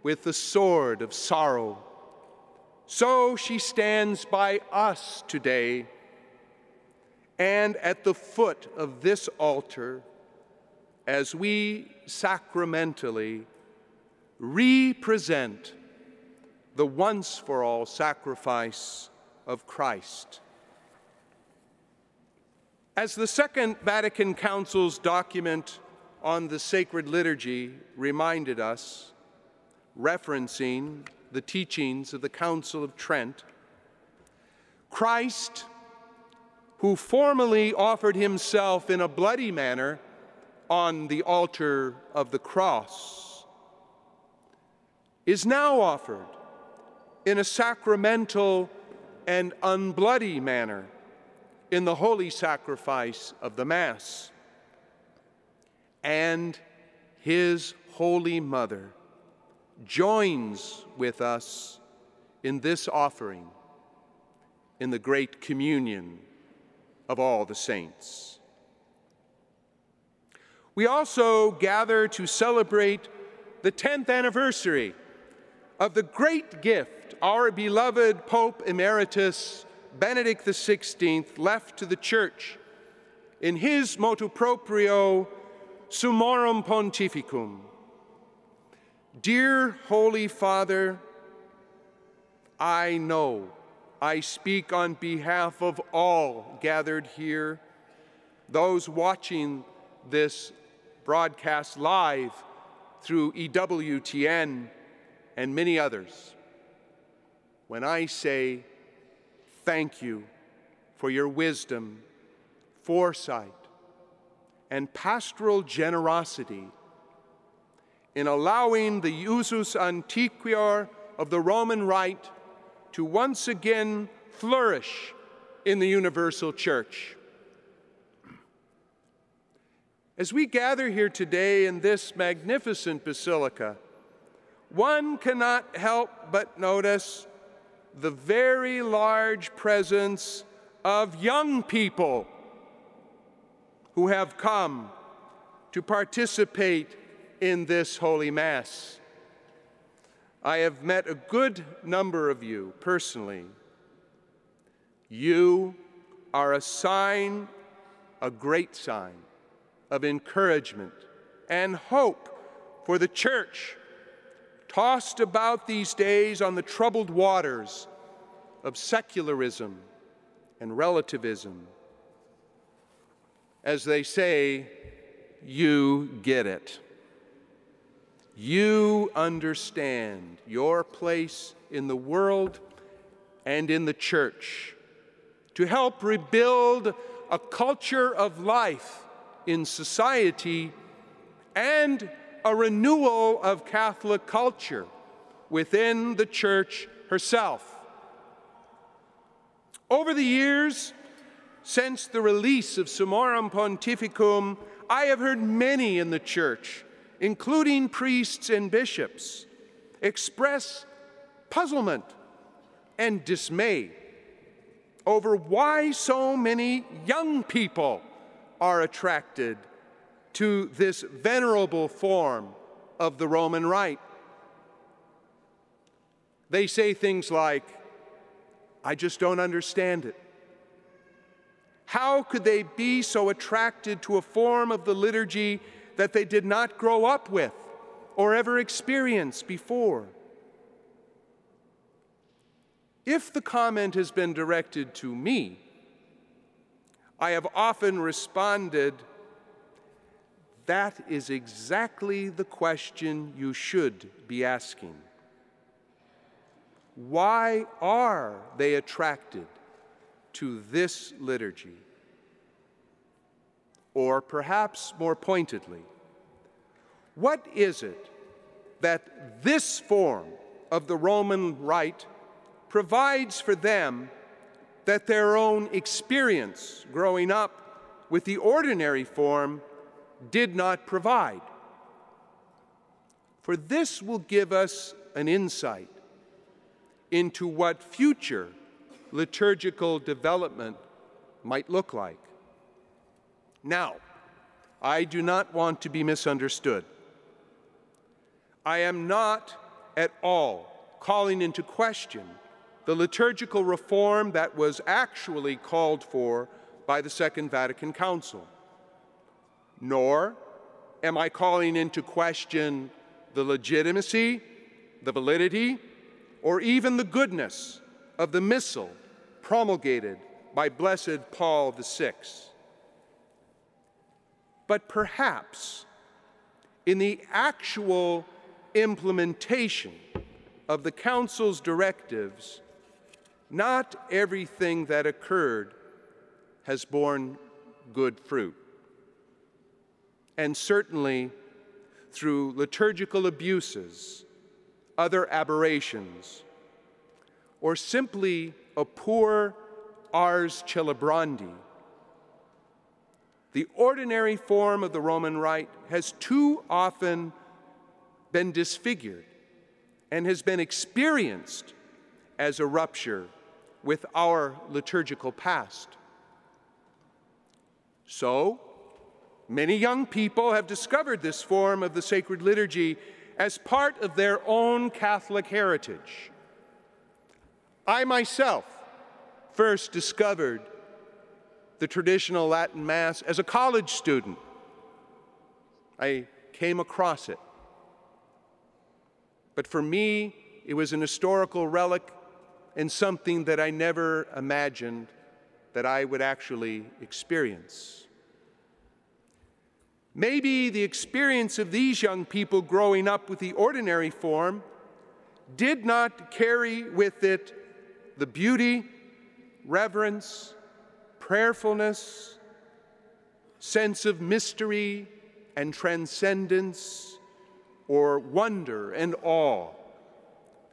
with the sword of sorrow, so she stands by us today. And at the foot of this altar, as we sacramentally represent the once for all sacrifice of Christ. As the Second Vatican Council's document on the sacred liturgy reminded us, referencing the teachings of the Council of Trent, Christ, who formally offered himself in a bloody manner on the altar of the cross, is now offered in a sacramental and unbloody manner in the holy sacrifice of the Mass. And his Holy Mother joins with us in this offering in the great communion of all the saints. We also gather to celebrate the 10th anniversary of the great gift our beloved Pope Emeritus Benedict XVI left to the Church in his motu proprio Summorum Pontificum. Dear Holy Father, I know I speak on behalf of all gathered here, those watching this broadcast live through EWTN and many others, when I say thank you for your wisdom, foresight, and pastoral generosity in allowing the usus antiquior of the Roman Rite to once again flourish in the universal church. As we gather here today in this magnificent basilica, one cannot help but notice the very large presence of young people who have come to participate in this Holy Mass. I have met a good number of you personally. You are a sign, a great sign, of encouragement and hope for the church, tossed about these days on the troubled waters of secularism and relativism. As they say, you get it. You understand your place in the world and in the church to help rebuild a culture of life in society and a renewal of Catholic culture within the church herself. Over the years, since the release of Summorum Pontificum, I have heard many in the church including priests and bishops, express puzzlement and dismay over why so many young people are attracted to this venerable form of the Roman Rite. They say things like, I just don't understand it. How could they be so attracted to a form of the liturgy that they did not grow up with or ever experience before. If the comment has been directed to me, I have often responded, that is exactly the question you should be asking. Why are they attracted to this liturgy? Or perhaps more pointedly, what is it that this form of the Roman Rite provides for them that their own experience growing up with the ordinary form did not provide? For this will give us an insight into what future liturgical development might look like. Now, I do not want to be misunderstood. I am not at all calling into question the liturgical reform that was actually called for by the Second Vatican Council. Nor am I calling into question the legitimacy, the validity, or even the goodness of the missal promulgated by Blessed Paul VI. But perhaps in the actual implementation of the Council's directives, not everything that occurred has borne good fruit. And certainly, through liturgical abuses, other aberrations, or simply a poor ars celebrandi, the ordinary form of the Roman Rite has too often been disfigured and has been experienced as a rupture with our liturgical past. So, many young people have discovered this form of the sacred liturgy as part of their own Catholic heritage. I myself first discovered the traditional Latin Mass as a college student. I came across it. But for me, it was an historical relic and something that I never imagined that I would actually experience. Maybe the experience of these young people growing up with the ordinary form did not carry with it the beauty, reverence, prayerfulness, sense of mystery and transcendence, or wonder and awe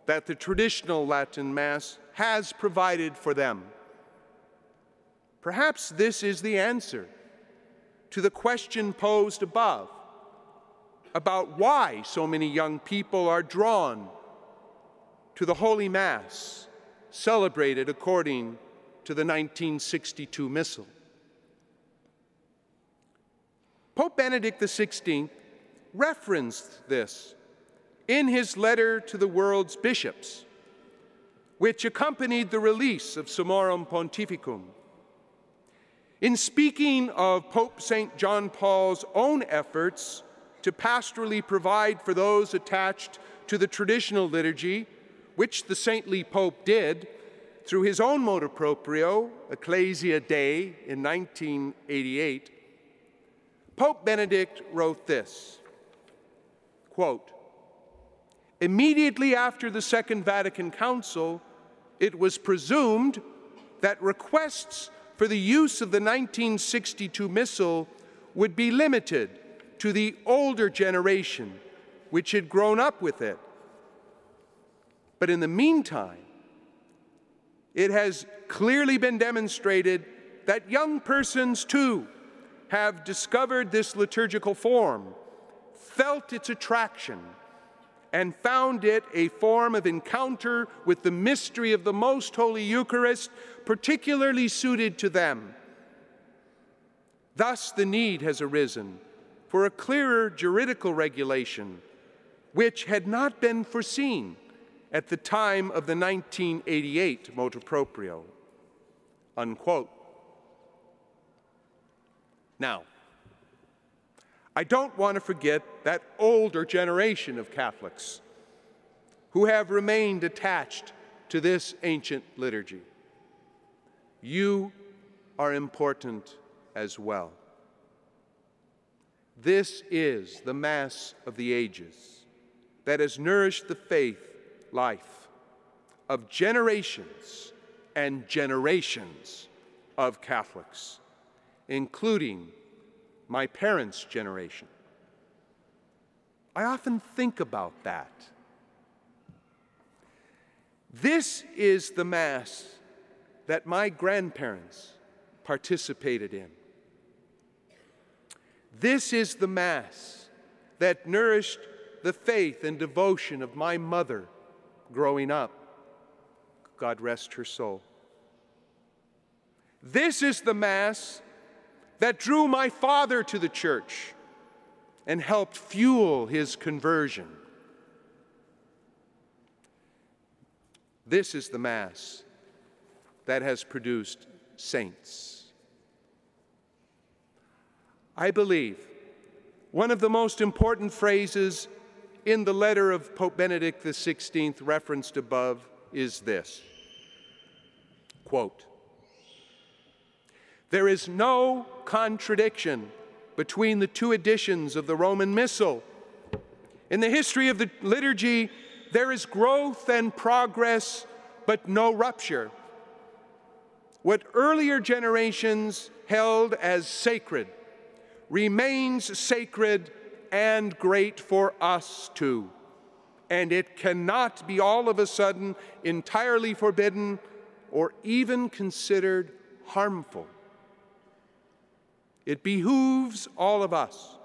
that the traditional Latin Mass has provided for them. Perhaps this is the answer to the question posed above about why so many young people are drawn to the Holy Mass celebrated according to the 1962 Missal. Pope Benedict XVI referenced this in his letter to the world's bishops, which accompanied the release of Summorum Pontificum. In speaking of Pope St. John Paul's own efforts to pastorally provide for those attached to the traditional liturgy, which the saintly Pope did, through his own motu proprio, Ecclesia Dei, in 1988, Pope Benedict wrote this quote, Immediately after the Second Vatican Council, it was presumed that requests for the use of the 1962 Missal would be limited to the older generation, which had grown up with it. But in the meantime, it has clearly been demonstrated that young persons too have discovered this liturgical form, felt its attraction, and found it a form of encounter with the mystery of the Most Holy Eucharist particularly suited to them. Thus, the need has arisen for a clearer juridical regulation, which had not been foreseen at the time of the 1988 motu proprio. Unquote. Now, I don't want to forget that older generation of Catholics who have remained attached to this ancient liturgy. You are important as well. This is the Mass of the ages that has nourished the faith life of generations and generations of Catholics, including my parents' generation. I often think about that. This is the Mass that my grandparents participated in. This is the Mass that nourished the faith and devotion of my mother growing up. God rest her soul. This is the Mass that drew my father to the church and helped fuel his conversion. This is the Mass that has produced saints. I believe one of the most important phrases in the letter of Pope Benedict XVI referenced above is this quote, There is no contradiction between the two editions of the Roman Missal. In the history of the liturgy, there is growth and progress, but no rupture. What earlier generations held as sacred remains sacred and great for us too. And it cannot be all of a sudden entirely forbidden or even considered harmful. It behooves all of us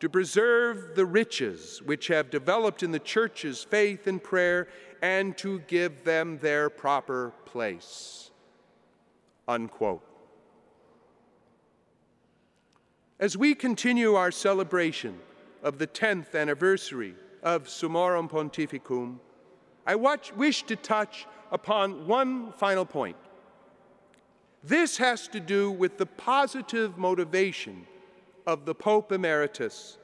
to preserve the riches which have developed in the church's faith and prayer and to give them their proper place. Unquote. As we continue our celebration of the 10th anniversary of Summorum Pontificum, I watch, wish to touch upon one final point. This has to do with the positive motivation of the Pope Emeritus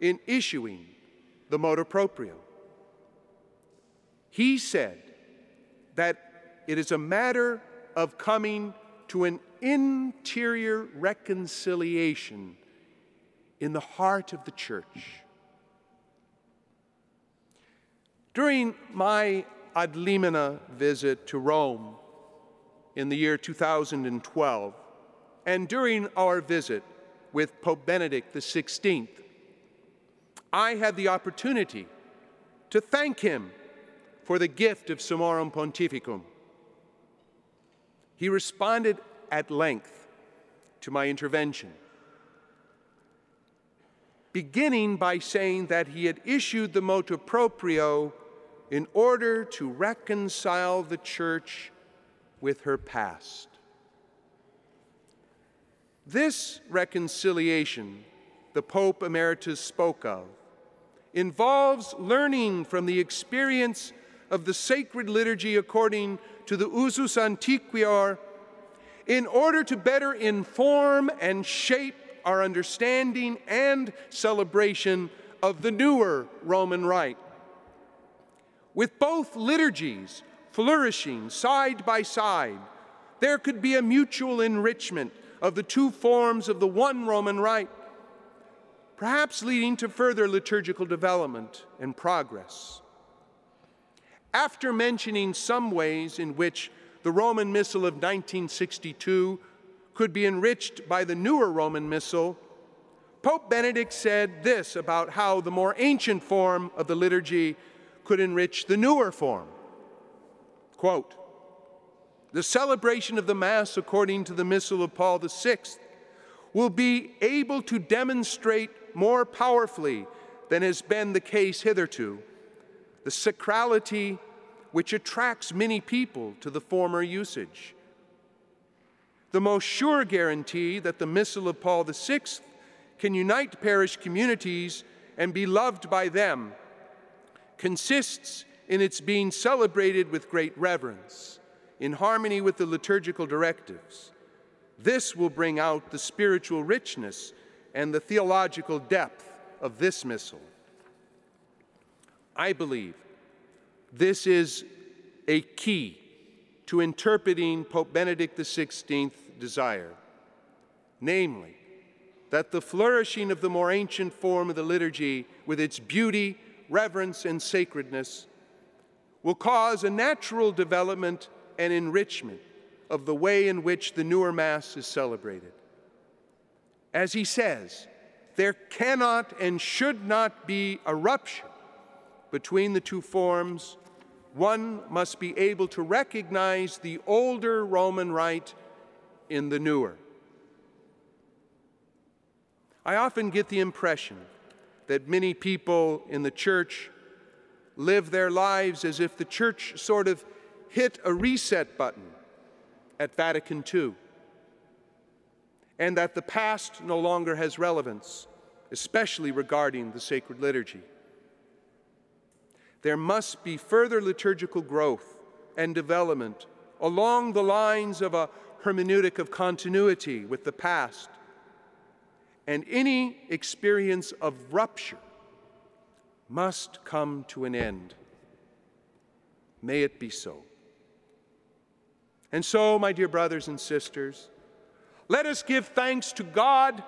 in issuing the motu proprio. He said that it is a matter of coming to an interior reconciliation in the heart of the church. During my ad limina visit to Rome in the year 2012, and during our visit with Pope Benedict XVI, I had the opportunity to thank him for the gift of Summorum Pontificum. He responded at length to my intervention, beginning by saying that he had issued the motu proprio in order to reconcile the church with her past. This reconciliation the Pope Emeritus spoke of involves learning from the experience of the sacred liturgy according to the usus antiquior in order to better inform and shape our understanding and celebration of the newer Roman Rite. With both liturgies flourishing side by side, there could be a mutual enrichment of the two forms of the one Roman Rite, perhaps leading to further liturgical development and progress. After mentioning some ways in which the Roman Missal of 1962 could be enriched by the newer Roman Missal, Pope Benedict said this about how the more ancient form of the liturgy could enrich the newer form. Quote, the celebration of the Mass according to the Missal of Paul VI will be able to demonstrate more powerfully than has been the case hitherto the sacrality which attracts many people to the former usage. The most sure guarantee that the Missal of Paul VI can unite parish communities and be loved by them consists in its being celebrated with great reverence, in harmony with the liturgical directives. This will bring out the spiritual richness and the theological depth of this missal. I believe this is a key to interpreting Pope Benedict XVI's desire, namely, that the flourishing of the more ancient form of the liturgy, with its beauty reverence, and sacredness will cause a natural development and enrichment of the way in which the newer Mass is celebrated. As he says, there cannot and should not be a rupture between the two forms. One must be able to recognize the older Roman rite in the newer. I often get the impression that many people in the church live their lives as if the church sort of hit a reset button at Vatican II, and that the past no longer has relevance, especially regarding the sacred liturgy. There must be further liturgical growth and development along the lines of a hermeneutic of continuity with the past and any experience of rupture must come to an end. May it be so. And so, my dear brothers and sisters, let us give thanks to God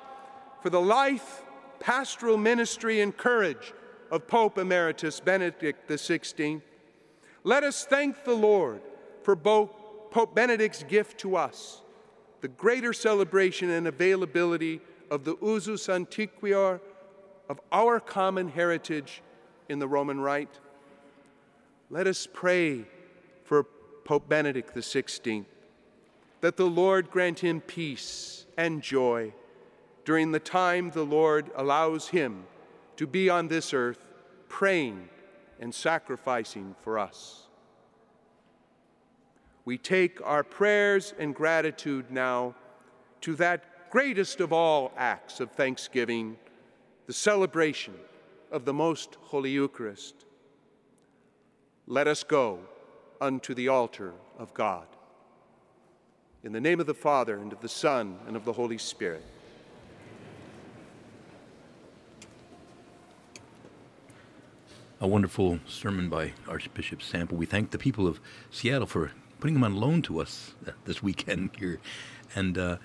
for the life, pastoral ministry, and courage of Pope Emeritus Benedict XVI, let us thank the Lord for Pope Benedict's gift to us, the greater celebration and availability of the usus antiquior of our common heritage in the Roman Rite. Let us pray for Pope Benedict XVI, that the Lord grant him peace and joy during the time the Lord allows him to be on this earth praying and sacrificing for us. We take our prayers and gratitude now to that greatest of all acts of thanksgiving, the celebration of the most holy Eucharist. Let us go unto the altar of God. In the name of the Father, and of the Son, and of the Holy Spirit. A wonderful sermon by Archbishop Sample. We thank the people of Seattle for putting him on loan to us this weekend here. And uh,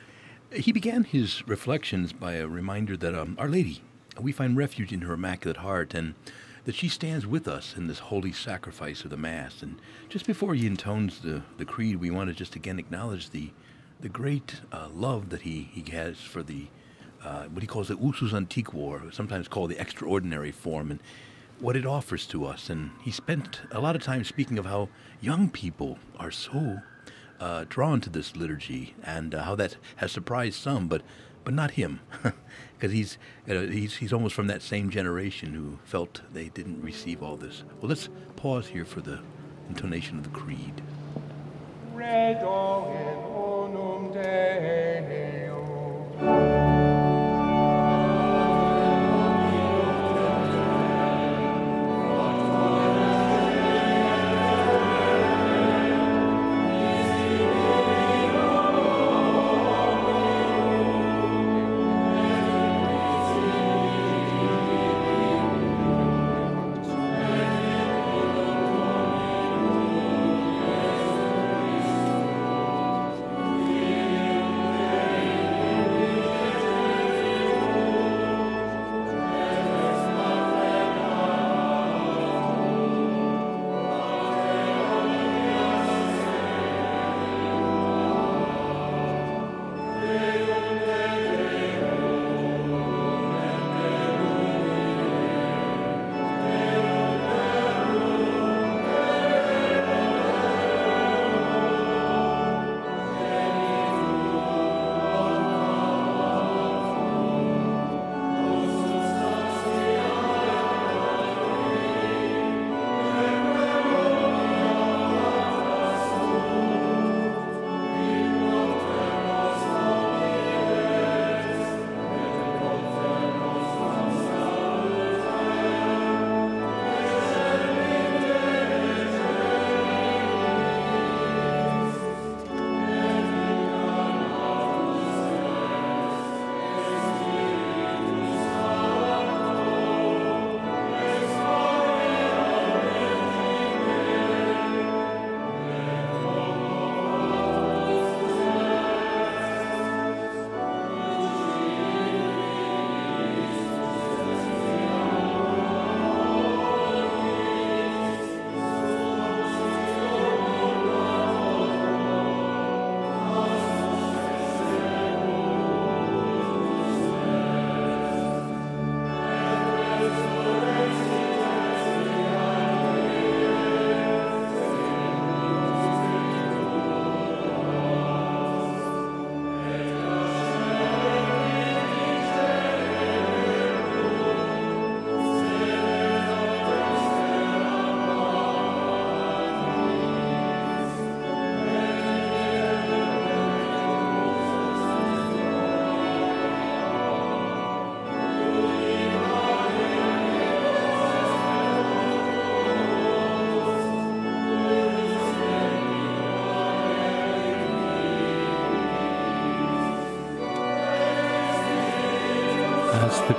he began his reflections by a reminder that um, Our Lady, we find refuge in her Immaculate Heart and that she stands with us in this holy sacrifice of the Mass. And just before he intones the, the creed, we want to just again acknowledge the, the great uh, love that he, he has for the, uh, what he calls the usus antiquior, sometimes called the extraordinary form. And what it offers to us. And he spent a lot of time speaking of how young people are so uh, drawn to this liturgy and uh, how that has surprised some, but but not him, <laughs> because he's, he's he's almost from that same generation who felt they didn't receive all this. Well, let's pause here for the intonation of the creed. the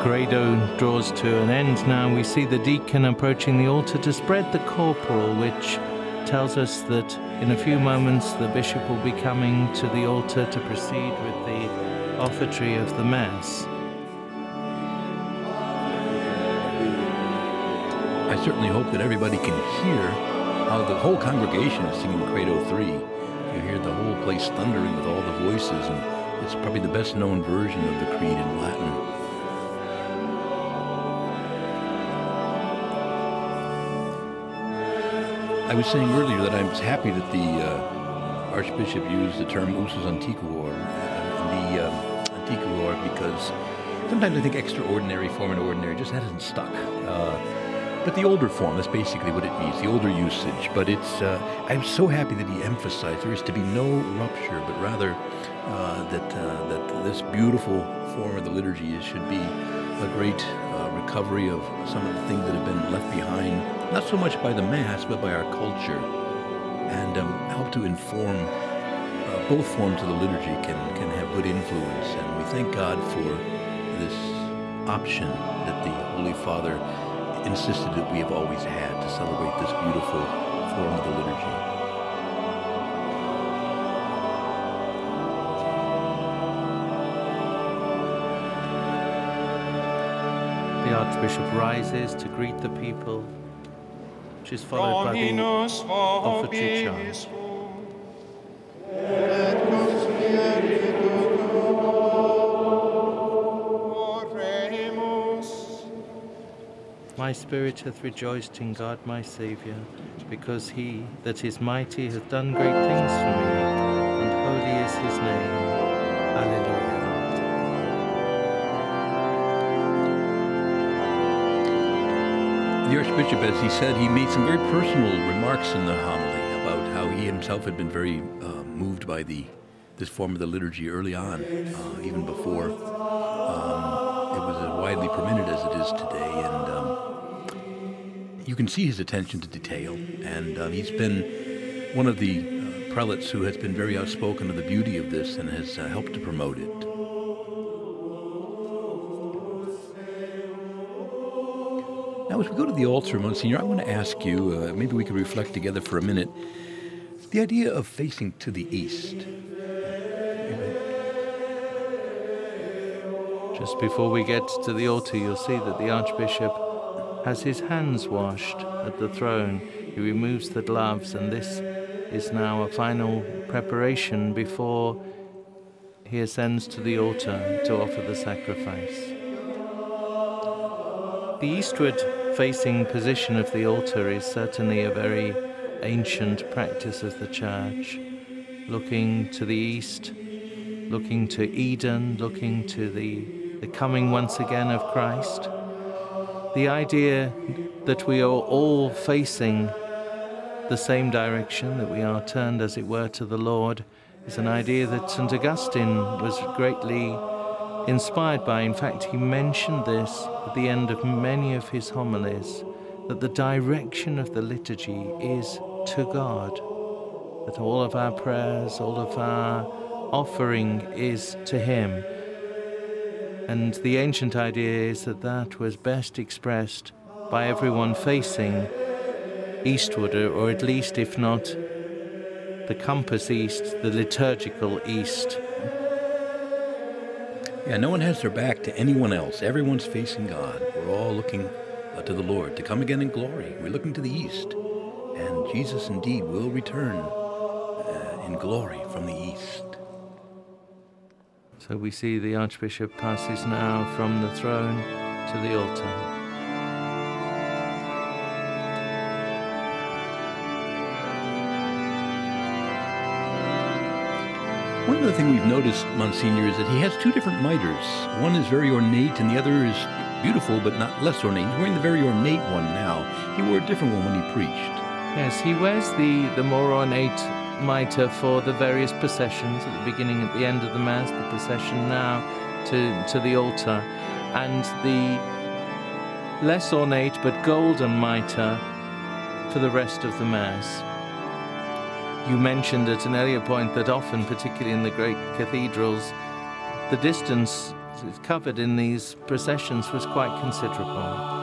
credo draws to an end now, we see the deacon approaching the altar to spread the corporal, which tells us that in a few moments the bishop will be coming to the altar to proceed with the offertory of the Mass. I certainly hope that everybody can hear how the whole congregation is singing Credo 3. You hear the whole place thundering with all the voices, and it's probably the best known version of the Creed in Latin. I was saying earlier that I was happy that the uh, Archbishop used the term usus antiquior, uh, the uh, antiquior, because sometimes I think extraordinary form and ordinary just hasn't stuck. Uh, but the older form, that's basically what it means, the older usage. But it's, uh, I'm so happy that he emphasized there is to be no rupture, but rather uh, that, uh, that this beautiful form of the liturgy should be a great recovery of some of the things that have been left behind, not so much by the Mass, but by our culture, and um, help to inform uh, both forms of the liturgy can, can have good influence. And we thank God for this option that the Holy Father insisted that we have always had to celebrate this beautiful form of the liturgy. Archbishop rises to greet the people, which is followed by the offertory chant. My spirit hath rejoiced in God my Saviour, because he that is mighty hath done great things for me, and holy is his name. Alleluia. The Archbishop, as he said, he made some very personal remarks in the homily about how he himself had been very uh, moved by the this form of the liturgy early on, uh, even before um, it was as widely permitted as it is today. And um, you can see his attention to detail, and uh, he's been one of the uh, prelates who has been very outspoken of the beauty of this and has uh, helped to promote it. Now, as we go to the altar, Monsignor, I want to ask you, uh, maybe we could reflect together for a minute, the idea of facing to the east. Just before we get to the altar, you'll see that the Archbishop has his hands washed at the throne. He removes the gloves, and this is now a final preparation before he ascends to the altar to offer the sacrifice. The eastward facing position of the altar is certainly a very ancient practice of the Church, looking to the east, looking to Eden, looking to the, the coming once again of Christ. The idea that we are all facing the same direction, that we are turned, as it were, to the Lord, is an idea that St. Augustine was greatly inspired by. In fact, he mentioned this at the end of many of his homilies that the direction of the liturgy is to God, that all of our prayers, all of our offering is to Him. And the ancient idea is that that was best expressed by everyone facing eastward, or at least, if not the compass east, the liturgical east. Yeah, no one has their back to anyone else. Everyone's facing God. We're all looking uh, to the Lord to come again in glory. We're looking to the east. And Jesus indeed will return uh, in glory from the east. So we see the Archbishop passes now from the throne to the altar. Things we've noticed, Monsignor, is that he has two different miters. One is very ornate and the other is beautiful but not less ornate. He's wearing the very ornate one now. He wore a different one when he preached. Yes, he wears the, the more ornate mitre for the various processions at the beginning, at the end of the Mass, the procession now to, to the altar, and the less ornate but golden mitre for the rest of the Mass. You mentioned at an earlier point that often, particularly in the great cathedrals, the distance covered in these processions was quite considerable.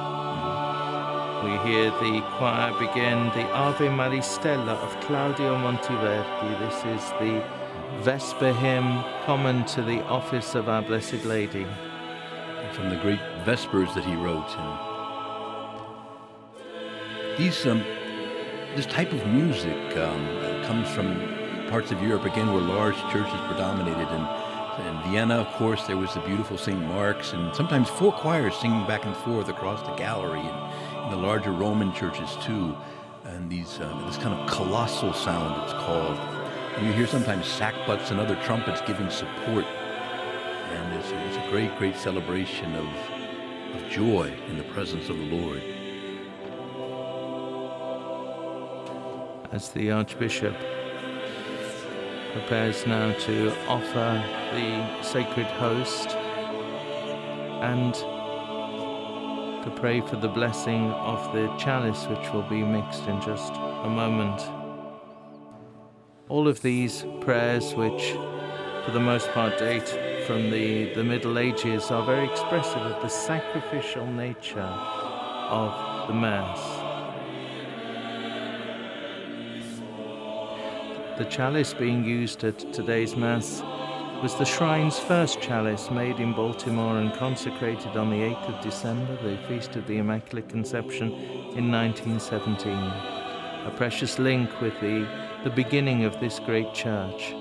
We hear the choir begin the Ave Maris Stella of Claudio Monteverdi. This is the Vesper hymn common to the office of Our Blessed Lady. From the great Vespers that he wrote. These um, this type of music um, comes from parts of Europe again where large churches predominated. And in Vienna, of course, there was the beautiful St. Mark's, and sometimes four choirs singing back and forth across the gallery, and in the larger Roman churches too. And these uh, this kind of colossal sound, it's called. And you hear sometimes sackbuts and other trumpets giving support, and it's a, it's a great, great celebration of of joy in the presence of the Lord. As the Archbishop prepares now to offer the sacred host and to pray for the blessing of the chalice which will be mixed in just a moment. All of these prayers, which for the most part date from the, the Middle Ages, are very expressive of the sacrificial nature of the Mass. The chalice being used at today's Mass was the shrine's first chalice made in Baltimore and consecrated on the 8th of December, the Feast of the Immaculate Conception, in 1917. A precious link with the, the beginning of this great church.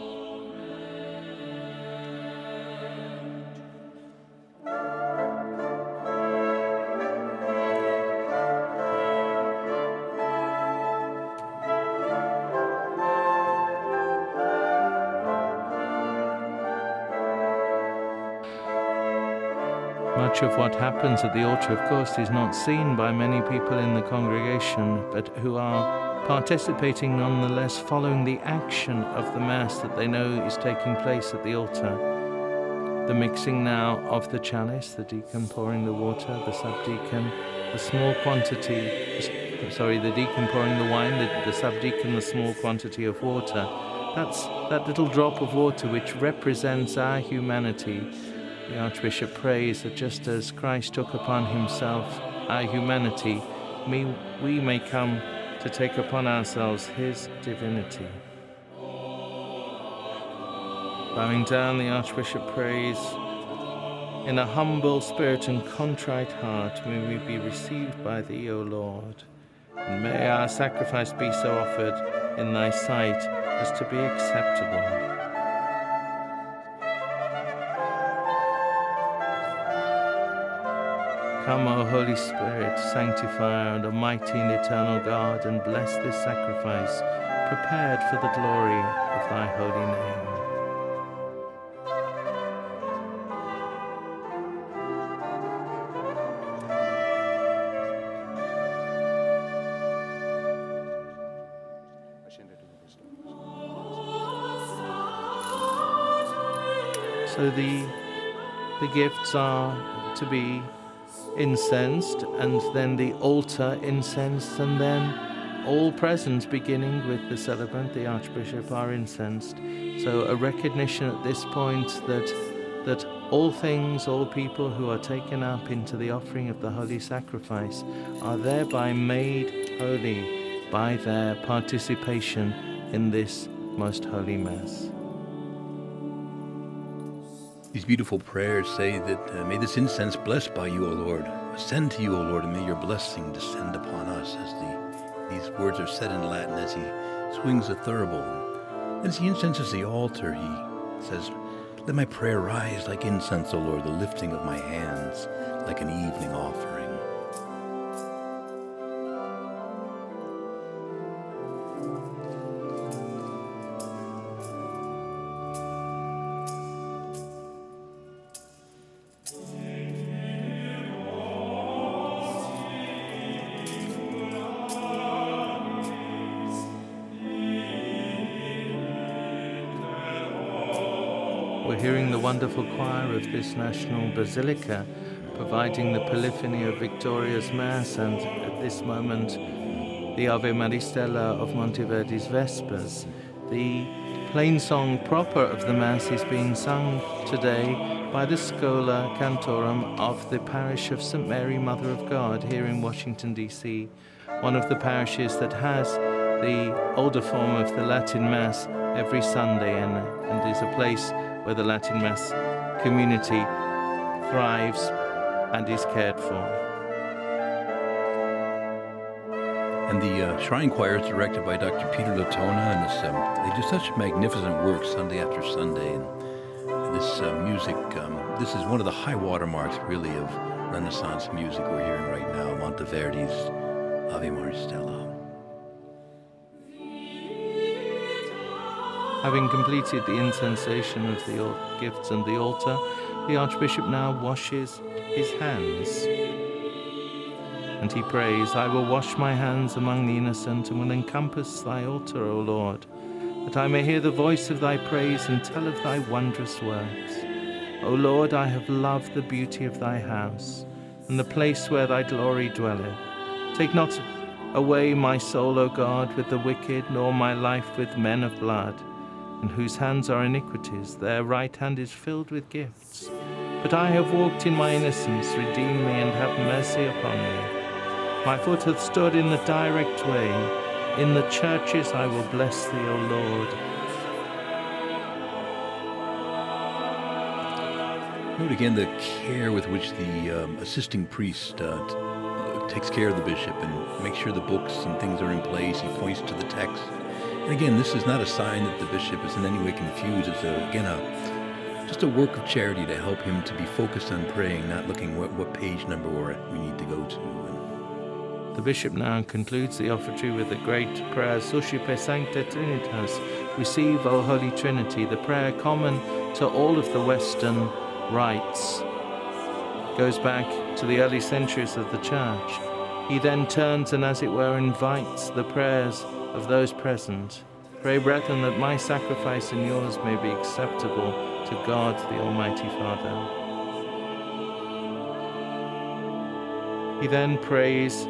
Much of what happens at the altar, of course, is not seen by many people in the congregation, but who are participating nonetheless, following the action of the Mass that they know is taking place at the altar. The mixing now of the chalice, the deacon pouring the water, the subdeacon, the small quantity, sorry, the deacon pouring the wine, the, the subdeacon, the small quantity of water. That's that little drop of water which represents our humanity the Archbishop prays that just as Christ took upon himself our humanity, we, we may come to take upon ourselves his divinity. Bowing down, the Archbishop prays, In a humble spirit and contrite heart may we be received by thee, O Lord, and may our sacrifice be so offered in thy sight as to be acceptable. Come, O Holy Spirit, sanctifier and Almighty and eternal God, and bless this sacrifice, prepared for the glory of thy holy name. So the the gifts are to be incensed, and then the altar incensed, and then all present, beginning with the celebrant, the Archbishop, are incensed. So a recognition at this point that that all things, all people who are taken up into the offering of the holy sacrifice are thereby made holy by their participation in this most holy Mass. These beautiful prayers say that, uh, May this incense blessed by you, O Lord, ascend to you, O Lord, and may your blessing descend upon us, as the, these words are said in Latin as he swings the thurible. And as he incenses the altar, he says, Let my prayer rise like incense, O Lord, the lifting of my hands like an evening offering. Wonderful choir of this national basilica providing the polyphony of Victoria's Mass and at this moment the Ave Maris Stella of Monteverdi's Vespers. The plain song proper of the Mass is being sung today by the Schola Cantorum of the parish of St. Mary, Mother of God, here in Washington, D.C., one of the parishes that has the older form of the Latin Mass every Sunday and, and is a place where the Latin Mass community thrives and is cared for. And the uh, Shrine Choir is directed by Dr. Peter Latona, and it's, um, they do such magnificent work Sunday after Sunday. And this uh, music, um, this is one of the high watermarks, really, of Renaissance music we're hearing right now, Monteverdi's Ave Maris Stella. Having completed the incensation of the gifts and the altar, the Archbishop now washes his hands. And he prays, I will wash my hands among the innocent and will encompass thy altar, O Lord, that I may hear the voice of thy praise and tell of thy wondrous works. O Lord, I have loved the beauty of thy house and the place where thy glory dwelleth. Take not away my soul, O God, with the wicked, nor my life with men of blood, in whose hands are iniquities, their right hand is filled with gifts. But I have walked in my innocence, redeem me and have mercy upon me. My foot hath stood in the direct way. In the churches I will bless thee, O Lord. Note again the care with which the um, assisting priest uh, takes care of the bishop and makes sure the books and things are in place. He points to the text. And again, this is not a sign that the bishop is in any way confused. It's a, again a just a work of charity to help him to be focused on praying, not looking what, what page number we're, need to go to. And The bishop now concludes the offertory with the great prayer Suscipe Sancta Trinitas, Receive, O Holy Trinity, the prayer common to all of the Western rites. Goes back to the early centuries of the Church. He then turns and, as it were, invites the prayers of those present. Pray, brethren, that my sacrifice and yours may be acceptable to God the Almighty Father. He then prays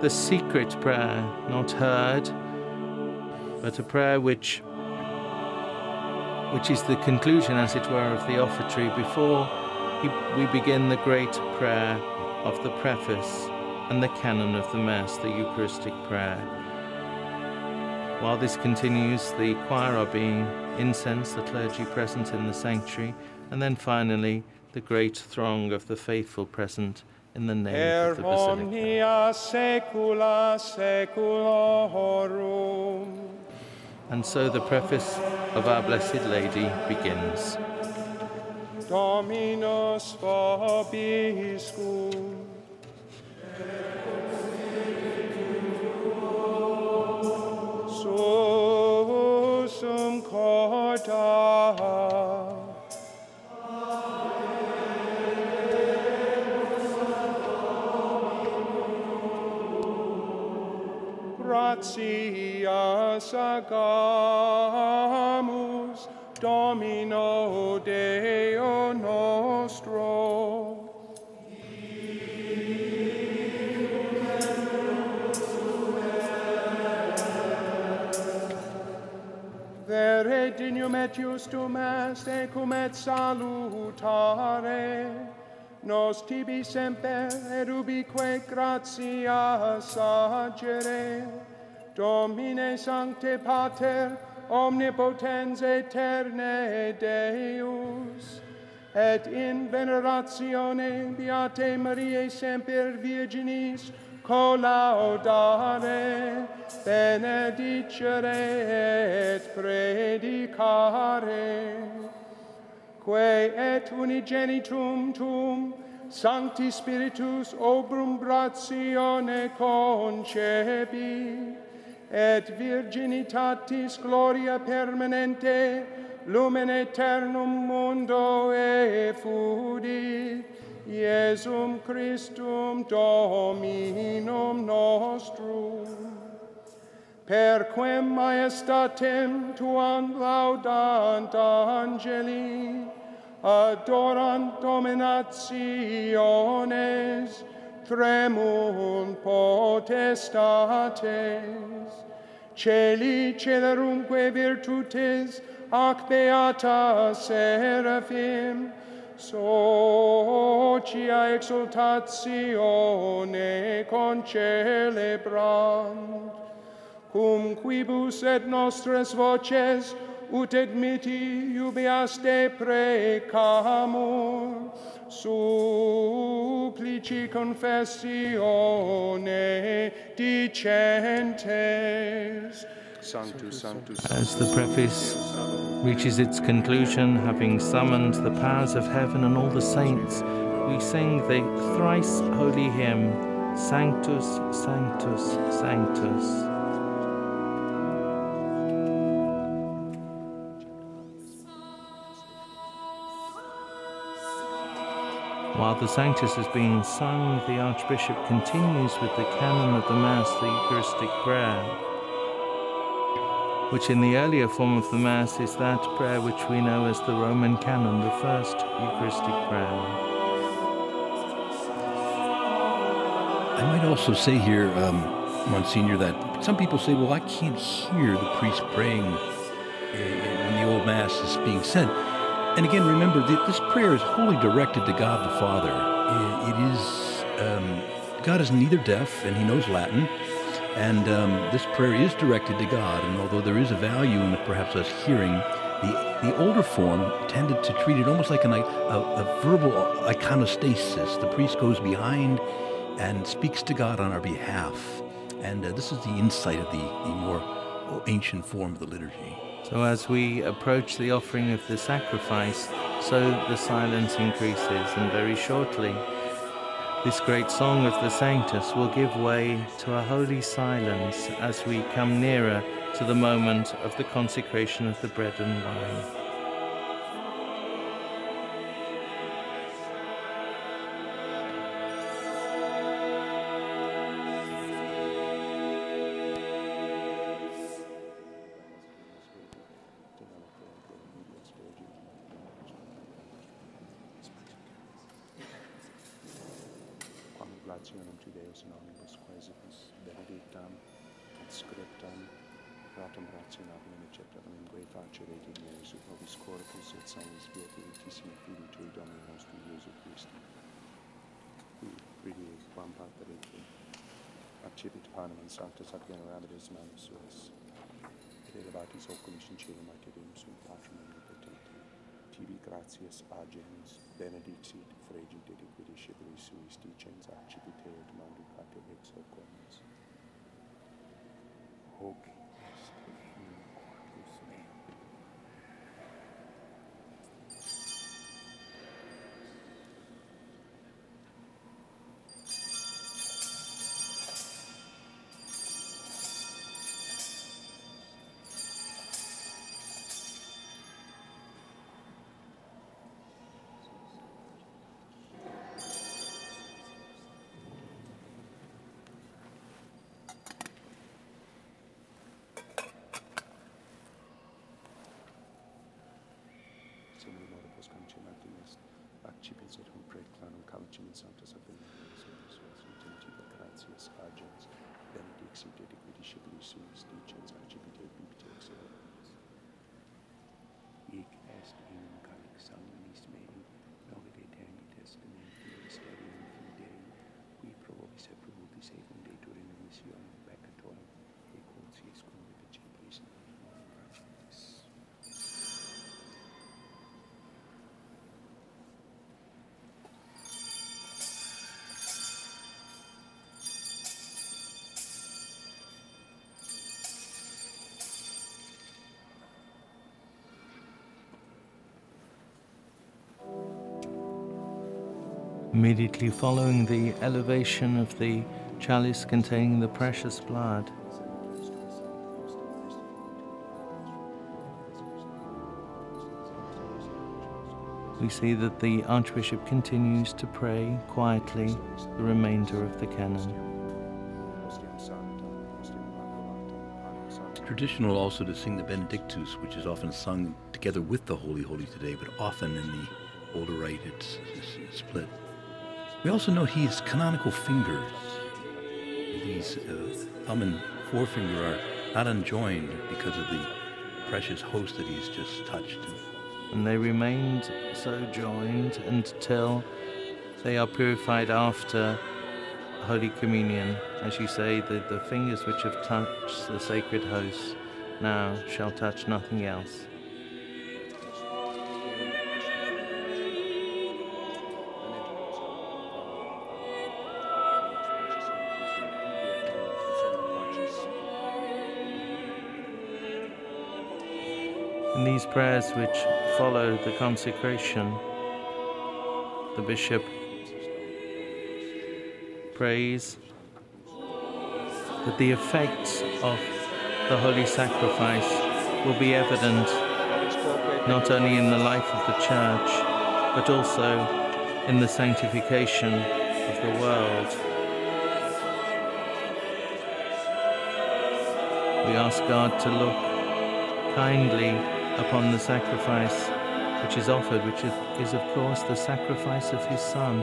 the secret prayer, not heard, but a prayer which which is the conclusion, as it were, of the offertory before he, we begin the great prayer of the preface and the canon of the Mass, the Eucharistic prayer. While this continues, the choir are being incensed, the clergy present in the sanctuary, and then finally the great throng of the faithful present in the nave Per of the basilica. omnia saecula saeculorum. And so the preface of Our Blessed Lady begins. Dominus vobiscum. Corda. Gratias agamus Domino Deo nostro. Vere dignum et justum est, ecum et salutare, nos tibi semper et ubique gratias agere, Domine Sancte Pater, omnipotens aeterne Deus, et in veneratione Beate Mariae semper Virginis collaudare, benedicere et predicare, quae et unigenitum tum, Sancti Spiritus obrum gratione concebi, et virginitatis gloria permanente lumen aeternum mundo effudit, Iesum Christum Dominum nostrum, per quem maestatem tuam laudant angeli, adorant dominationes, tremum potestates, celi celerumque virtutes, ac beata seraphim, socia exultatione concelebrant, cum quibus et nostres voces ut admiti miti te precamur, supplici confessione dicentes, As the preface reaches its conclusion, having summoned the powers of heaven and all the saints, we sing the thrice holy hymn, Sanctus, Sanctus, Sanctus. While the Sanctus is being sung, the Archbishop continues with the canon of the Mass, the Eucharistic prayer, which in the earlier form of the Mass is that prayer which we know as the Roman canon, the first Eucharistic prayer. I might also say here, um, Monsignor, that some people say, well, I can't hear the priest praying when the old Mass is being said. And again, remember that this prayer is wholly directed to God the Father. It is, um, God is neither deaf and he knows Latin. And um, this prayer is directed to God. And although there is a value in perhaps us hearing, the, the older form tended to treat it almost like an, a, a verbal iconostasis. The priest goes behind and speaks to God on our behalf. And uh, this is the insight of the, the more ancient form of the liturgy. So as we approach the offering of the sacrifice, so the silence increases, and very shortly, this great song of the Sanctus will give way to a holy silence as we come nearer to the moment of the consecration of the bread and wine. Preclanum calicem in sanctus abelimus et suas intentiba gratias agens, Immediately following the elevation of the chalice containing the precious blood, we see that the Archbishop continues to pray quietly the remainder of the canon. Sanctum. traditional also to sing the Benedictus, which is often sung together with the Holy Holy today, but often in the older rite it's, it's, it's split. We also note he has canonical fingers. These uh, thumb and forefinger are not unjoined because of the precious host that he's just touched. and they remained so joined until they are purified after Holy Communion. As you say, the, the fingers which have touched the sacred host now shall touch nothing else. Prayers which follow the consecration, the bishop prays that the effects of the holy sacrifice will be evident not only in the life of the church, but also in the sanctification of the world. We ask God to look kindly upon the sacrifice which is offered, which is, of course the sacrifice of His Son.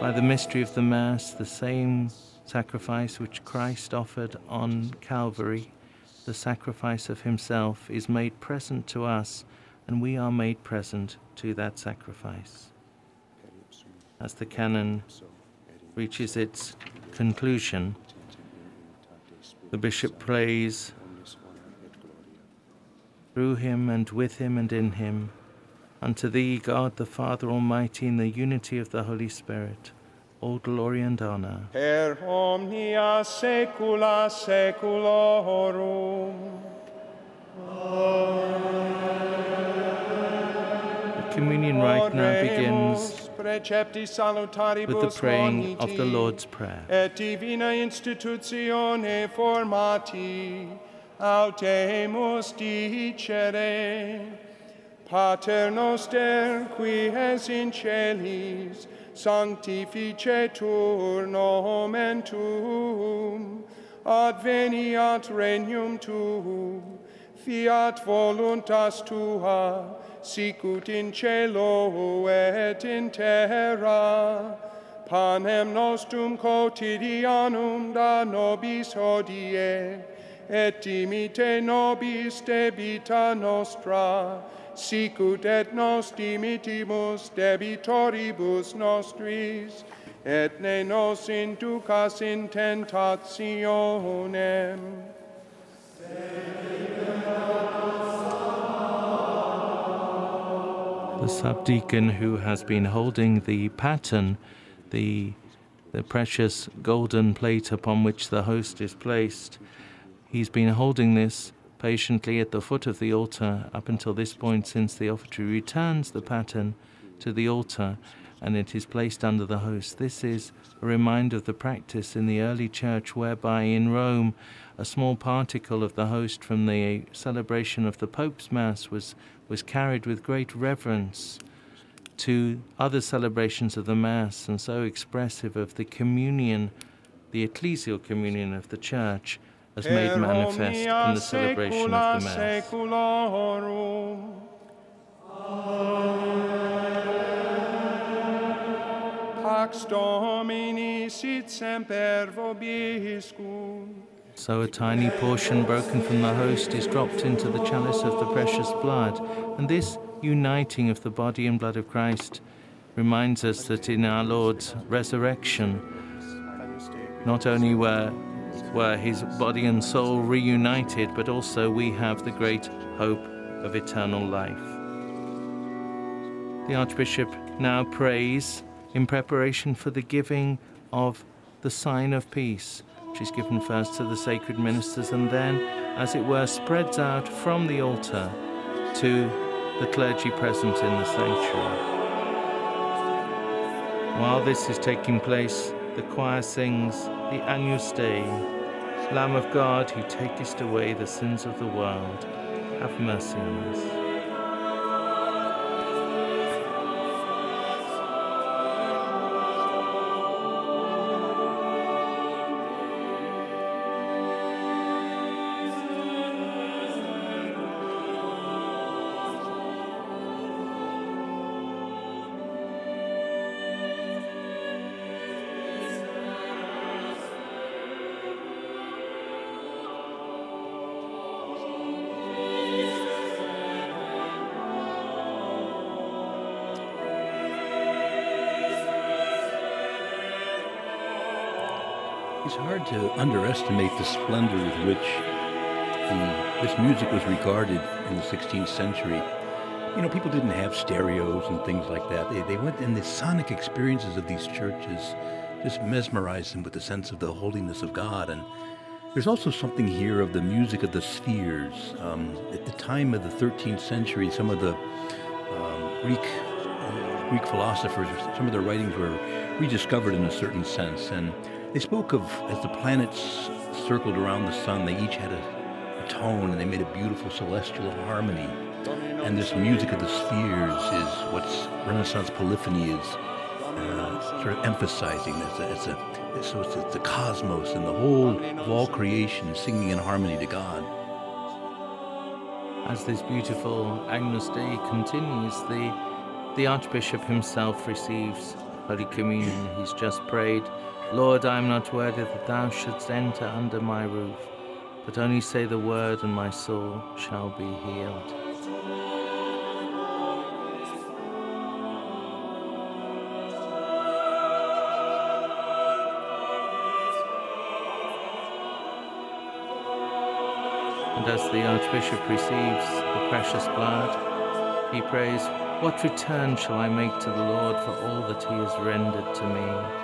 By the mystery of the Mass, the same sacrifice which Christ offered on Calvary, the sacrifice of Himself, is made present to us, and we are made present to that sacrifice. As the canon reaches its conclusion, the bishop prays through him and with him and in him, unto thee, God the Father Almighty, in the unity of the Holy Spirit, all glory and honor. Per omnia saecula saeculorum. The communion rite now begins Oremus precepti salutaribus with the praying of the Lord's Prayer. Autemus dicere, Pater noster, qui es in celis, sanctificetur nomen tuum, adveniat regnum tuum, fiat voluntas tua, sicut in cielo et in terra. Panem nostrum quotidianum da nobis hodie, et dimite nobis debita nostra, sicut et nos dimittimus debitoribus nostris, et ne nos inducas in tentationem, the subdeacon who has been holding the paten, the, the precious golden plate upon which the host is placed, he's been holding this patiently at the foot of the altar up until this point since the offertory returns the paten to the altar and it is placed under the host. This is a reminder of the practice in the early church whereby in Rome a small particle of the host from the celebration of the Pope's Mass was, was carried with great reverence to other celebrations of the Mass and so expressive of the communion, the ecclesial communion of the Church, as made manifest in the celebration of the Mass. Pax Domini sit semper vobiscum. So a tiny portion broken from the host is dropped into the chalice of the precious blood, and this uniting of the body and blood of Christ reminds us that in our Lord's resurrection, not only were, were his body and soul reunited, but also we have the great hope of eternal life. The Archbishop now prays in preparation for the giving of the sign of peace, which is given first to the sacred ministers and then, as it were, spreads out from the altar to the clergy present in the sanctuary. While this is taking place, the choir sings the Agnus Dei, Lamb of God, who takest away the sins of the world, have mercy on us. It's hard to underestimate the splendor with which the, this music was regarded in the 16th century. You know, people didn't have stereos and things like that. They, they went and the sonic experiences of these churches, just mesmerized them with the sense of the holiness of God. And There's also something here of the music of the spheres. Um, at the time of the 13th century, some of the um, Greek uh, Greek philosophers, some of their writings were rediscovered in a certain sense, and they spoke of as the planets circled around the sun, they each had a, a tone, and they made a beautiful celestial harmony. And this music of the spheres is what Renaissance polyphony is uh, sort of emphasizing. It's a, it's a, so it's, it's the cosmos and the whole of all creation singing in harmony to God. As this beautiful Agnus Dei continues, the, the Archbishop himself receives Holy Communion. He's just prayed, Lord, I am not worthy that thou shouldst enter under my roof, but only say the word, and my soul shall be healed. And as the Archbishop receives the precious blood, he prays, What return shall I make to the Lord for all that he has rendered to me?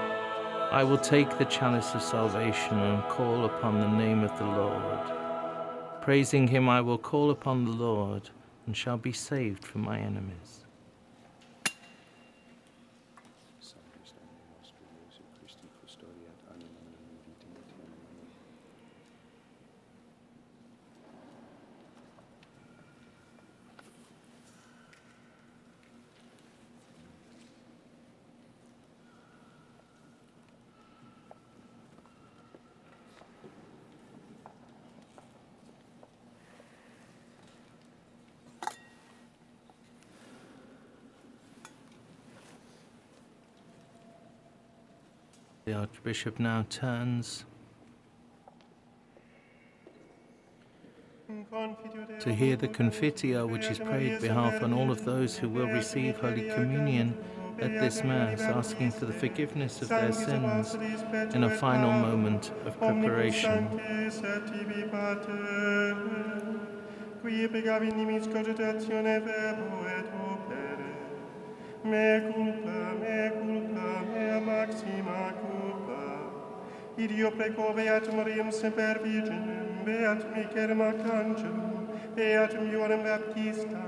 I will take the chalice of salvation and call upon the name of the Lord. Praising him, I will call upon the Lord and shall be saved from my enemies. Salve Stelle nostro Iesu Christi custodiat animam meum vitam aeternam. Amen. The Archbishop now turns to hear the Confiteor, which is prayed behalf on all of those who will receive Holy Communion at this Mass, asking for the forgiveness of their sins in a final moment of preparation. Me culpa, me culpa, maxima culpa. Idio preco beat Mariam semper virginem, beat Micerem arcangelum, beat Ioannem Baptista,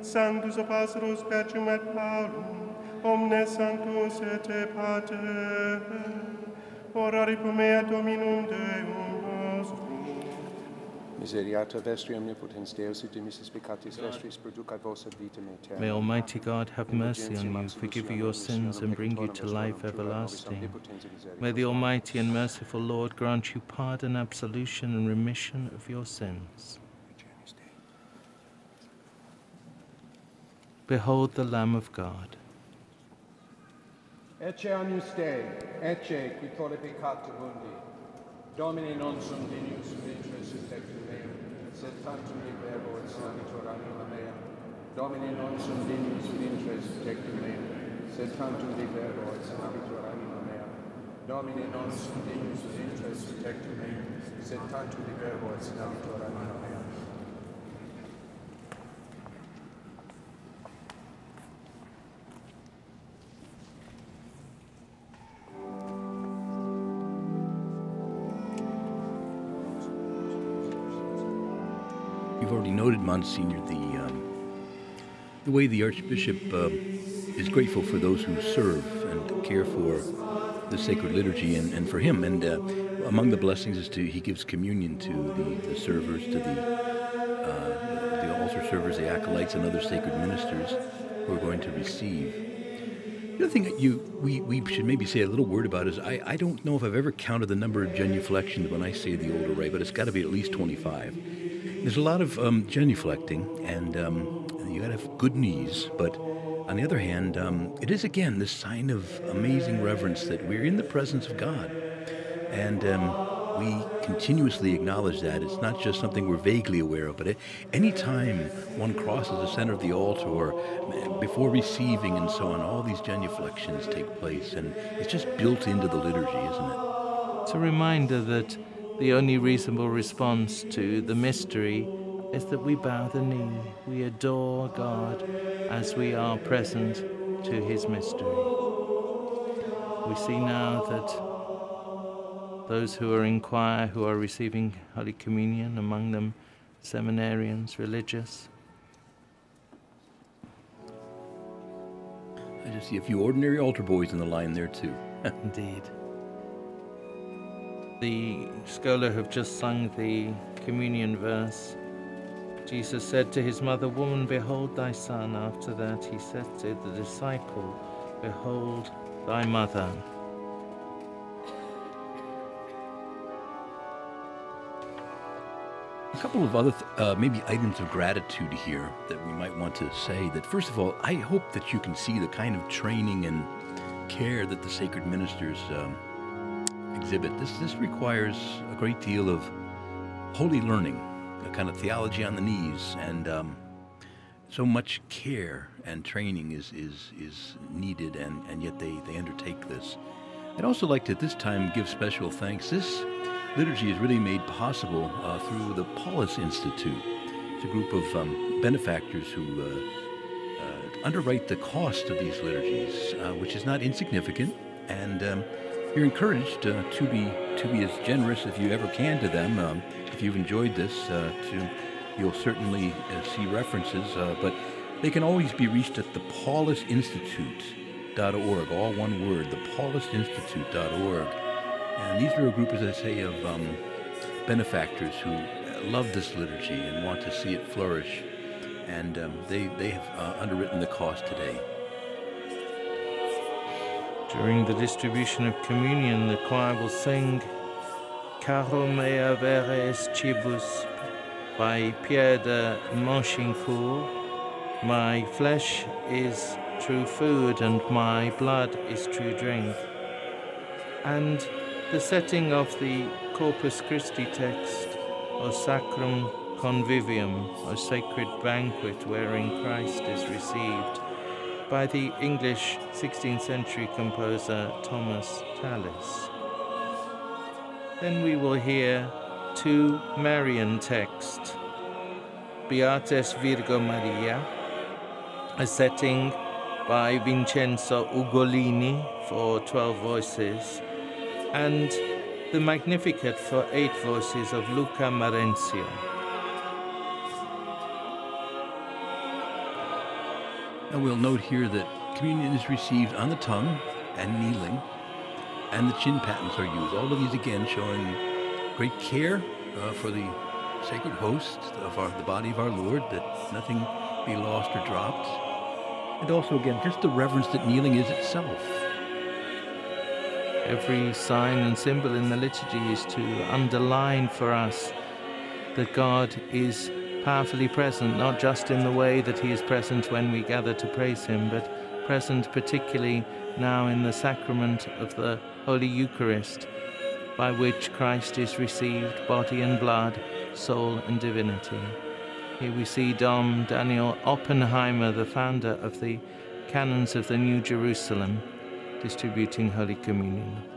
sanctus apostolus Petrum et Paulum, omnes sanctus et pater, orari pro mea Dominum Deum, Miseriata vestri omnipotens Deus et dimissus peccatis vestris producat vos ad vitam aeternam. May Almighty God have mercy on you, forgive you your sins, and bring you to life everlasting. May the Almighty and merciful Lord grant you pardon, absolution, and remission of your sins. Behold the Lamb of God. Ecce agnus Dei, ecce qui tole peccata mundi. Domine non sum dignus vitres et tectum meum, sed tantum de verbo et sanabitur anima mea. Domine non sum dignus vitres et tectum meum, sed tantum de verbo et sanabitur anima mea. Domine non sum dignus vitres et tectum meum, sed tantum de verbo et sanabitur anima mea. Noted, Monsignor, the um, the way the Archbishop uh, is grateful for those who serve and care for the sacred liturgy, and, and for him. And uh, among the blessings is to he gives communion to the, the servers, to the uh, the altar servers, the acolytes, and other sacred ministers who are going to receive. The other thing that you we, we should maybe say a little word about is I, I don't know if I've ever counted the number of genuflections when I say the old array, but it's got to be at least 25. There's a lot of um, genuflecting, and um, you got to have good knees. But on the other hand, um, it is again this sign of amazing reverence that we're in the presence of God, and um, we continuously acknowledge that. It's not just something we're vaguely aware of, but it, anytime one crosses the center of the altar or uh, before receiving and so on, all these genuflections take place, and it's just built into the liturgy, isn't it? It's a reminder that the only reasonable response to the mystery is that we bow the knee, we adore God as we are present to his mystery. We see now that those who are in choir who are receiving Holy Communion, among them seminarians, religious. I just see a few ordinary altar boys in the line there, too. <laughs> Indeed. The schola have just sung the communion verse. Jesus said to his mother, Woman, behold thy son. After that, he said to the disciple, Behold thy mother. A couple of other, th- uh, maybe items of gratitude here that we might want to say. That first of all, I hope that you can see the kind of training and care that the sacred ministers um, exhibit. This this requires a great deal of holy learning, a kind of theology on the knees, and um, so much care and training is is is needed, and and yet they they undertake this. I'd also like to at this time give special thanks. This liturgy is really made possible uh, through the Paulus Institute. It's a group of um, benefactors who uh, uh, underwrite the cost of these liturgies, uh, which is not insignificant. And um, you're encouraged uh, to be to be as generous as you ever can to them. Um, if you've enjoyed this, uh, to you'll certainly uh, see references, uh, but they can always be reached at the paulusinstitute.org, all one word, the paulusinstitute.org. And these are a group, as I say, of um, benefactors who love this liturgy and want to see it flourish. And um, they, they have uh, underwritten the cost today. During the distribution of communion, the choir will sing Caro mea veres cibus by Pierre de Manchicourt. My flesh is true food and my blood is true drink. And the setting of the Corpus Christi text, O Sacrum Convivium, O sacred banquet wherein Christ is received, by the English 16th century composer Thomas Tallis. Then we will hear two Marian texts, Beata es Virgo Maria, a setting by Vincenzo Ugolini for 12 voices, and the Magnificat for eight voices of Luca Marenzio. And we'll note here that communion is received on the tongue and kneeling, and the chin patens are used. All of these again showing great care uh, for the sacred host of our, the body of our Lord, that nothing be lost or dropped. And also, again, just the reverence that kneeling is itself. Every sign and symbol in the liturgy is to underline for us that God is powerfully present, not just in the way that He is present when we gather to praise Him, but present particularly now in the sacrament of the Holy Eucharist, by which Christ is received body and blood, soul and divinity. Here we see Dom Daniel Oppenheimer, the founder of the Canons of the New Jerusalem, distributing Holy Communion.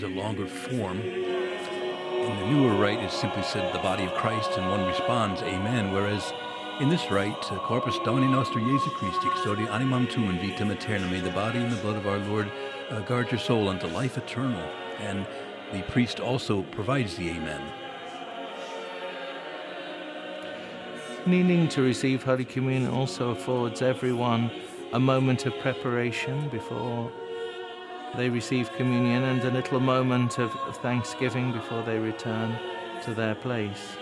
Is a longer form. In the newer rite, it's simply said the body of Christ, and one responds, Amen. Whereas in this rite, uh, Corpus Domini Nostri Jesu Christi, custodi animam tuum in vitam aeternam, may the body and the blood of our Lord uh, guard your soul unto life eternal. And the priest also provides the Amen. Kneeling to receive Holy Communion also affords everyone a moment of preparation before they receive communion and a little moment of, thanksgiving before they return to their place.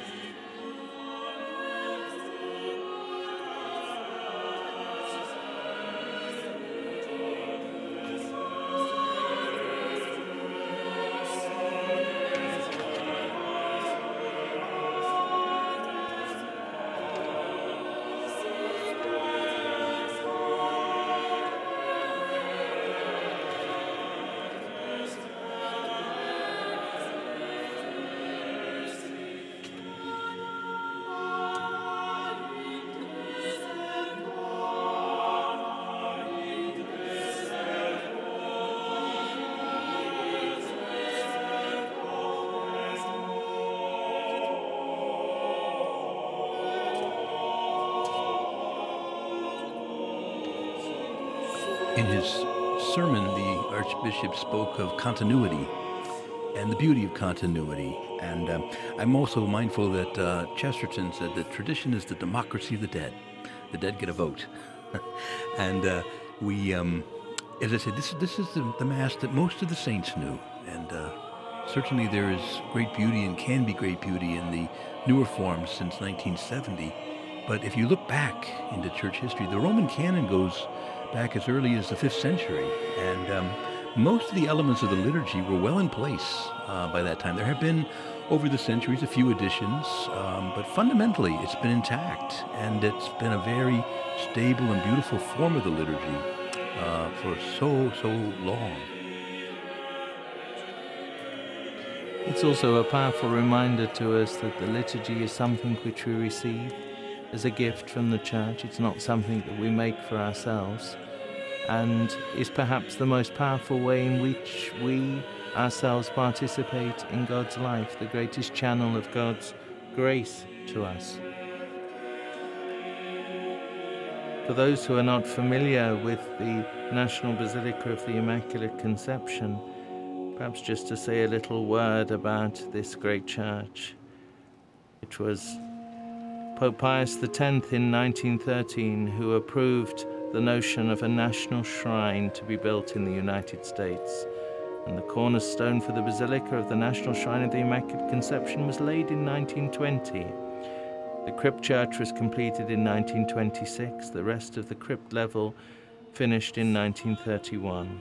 Continuity and the beauty of continuity. And um, I'm also mindful that uh, Chesterton said that tradition is the democracy of the dead. The dead get a vote. <laughs> and uh, we, um, as I said, this, this is the, the, Mass that most of the saints knew. And uh, certainly there is great beauty and can be great beauty in the newer forms since 1970. But if you look back into church history, the Roman canon goes back as early as the 5th century. And um, most of the elements of the liturgy were well in place uh, by that time. There have been, over the centuries, a few additions, um, but fundamentally it's been intact. And it's been a very stable and beautiful form of the liturgy uh, for so, so long. It's also a powerful reminder to us that the liturgy is something which we receive as a gift from the church. It's not something that we make for ourselves, and is perhaps the most powerful way in which we ourselves participate in God's life, the greatest channel of God's grace to us. For those who are not familiar with the National Basilica of the Immaculate Conception, perhaps just to say a little word about this great church, It was Pope Pius X in 1913 who approved the notion of a national shrine to be built in the United States. And the cornerstone for the Basilica of the National Shrine of the Immaculate Conception was laid in 1920. The crypt church was completed in 1926, the rest of the crypt level finished in 1931.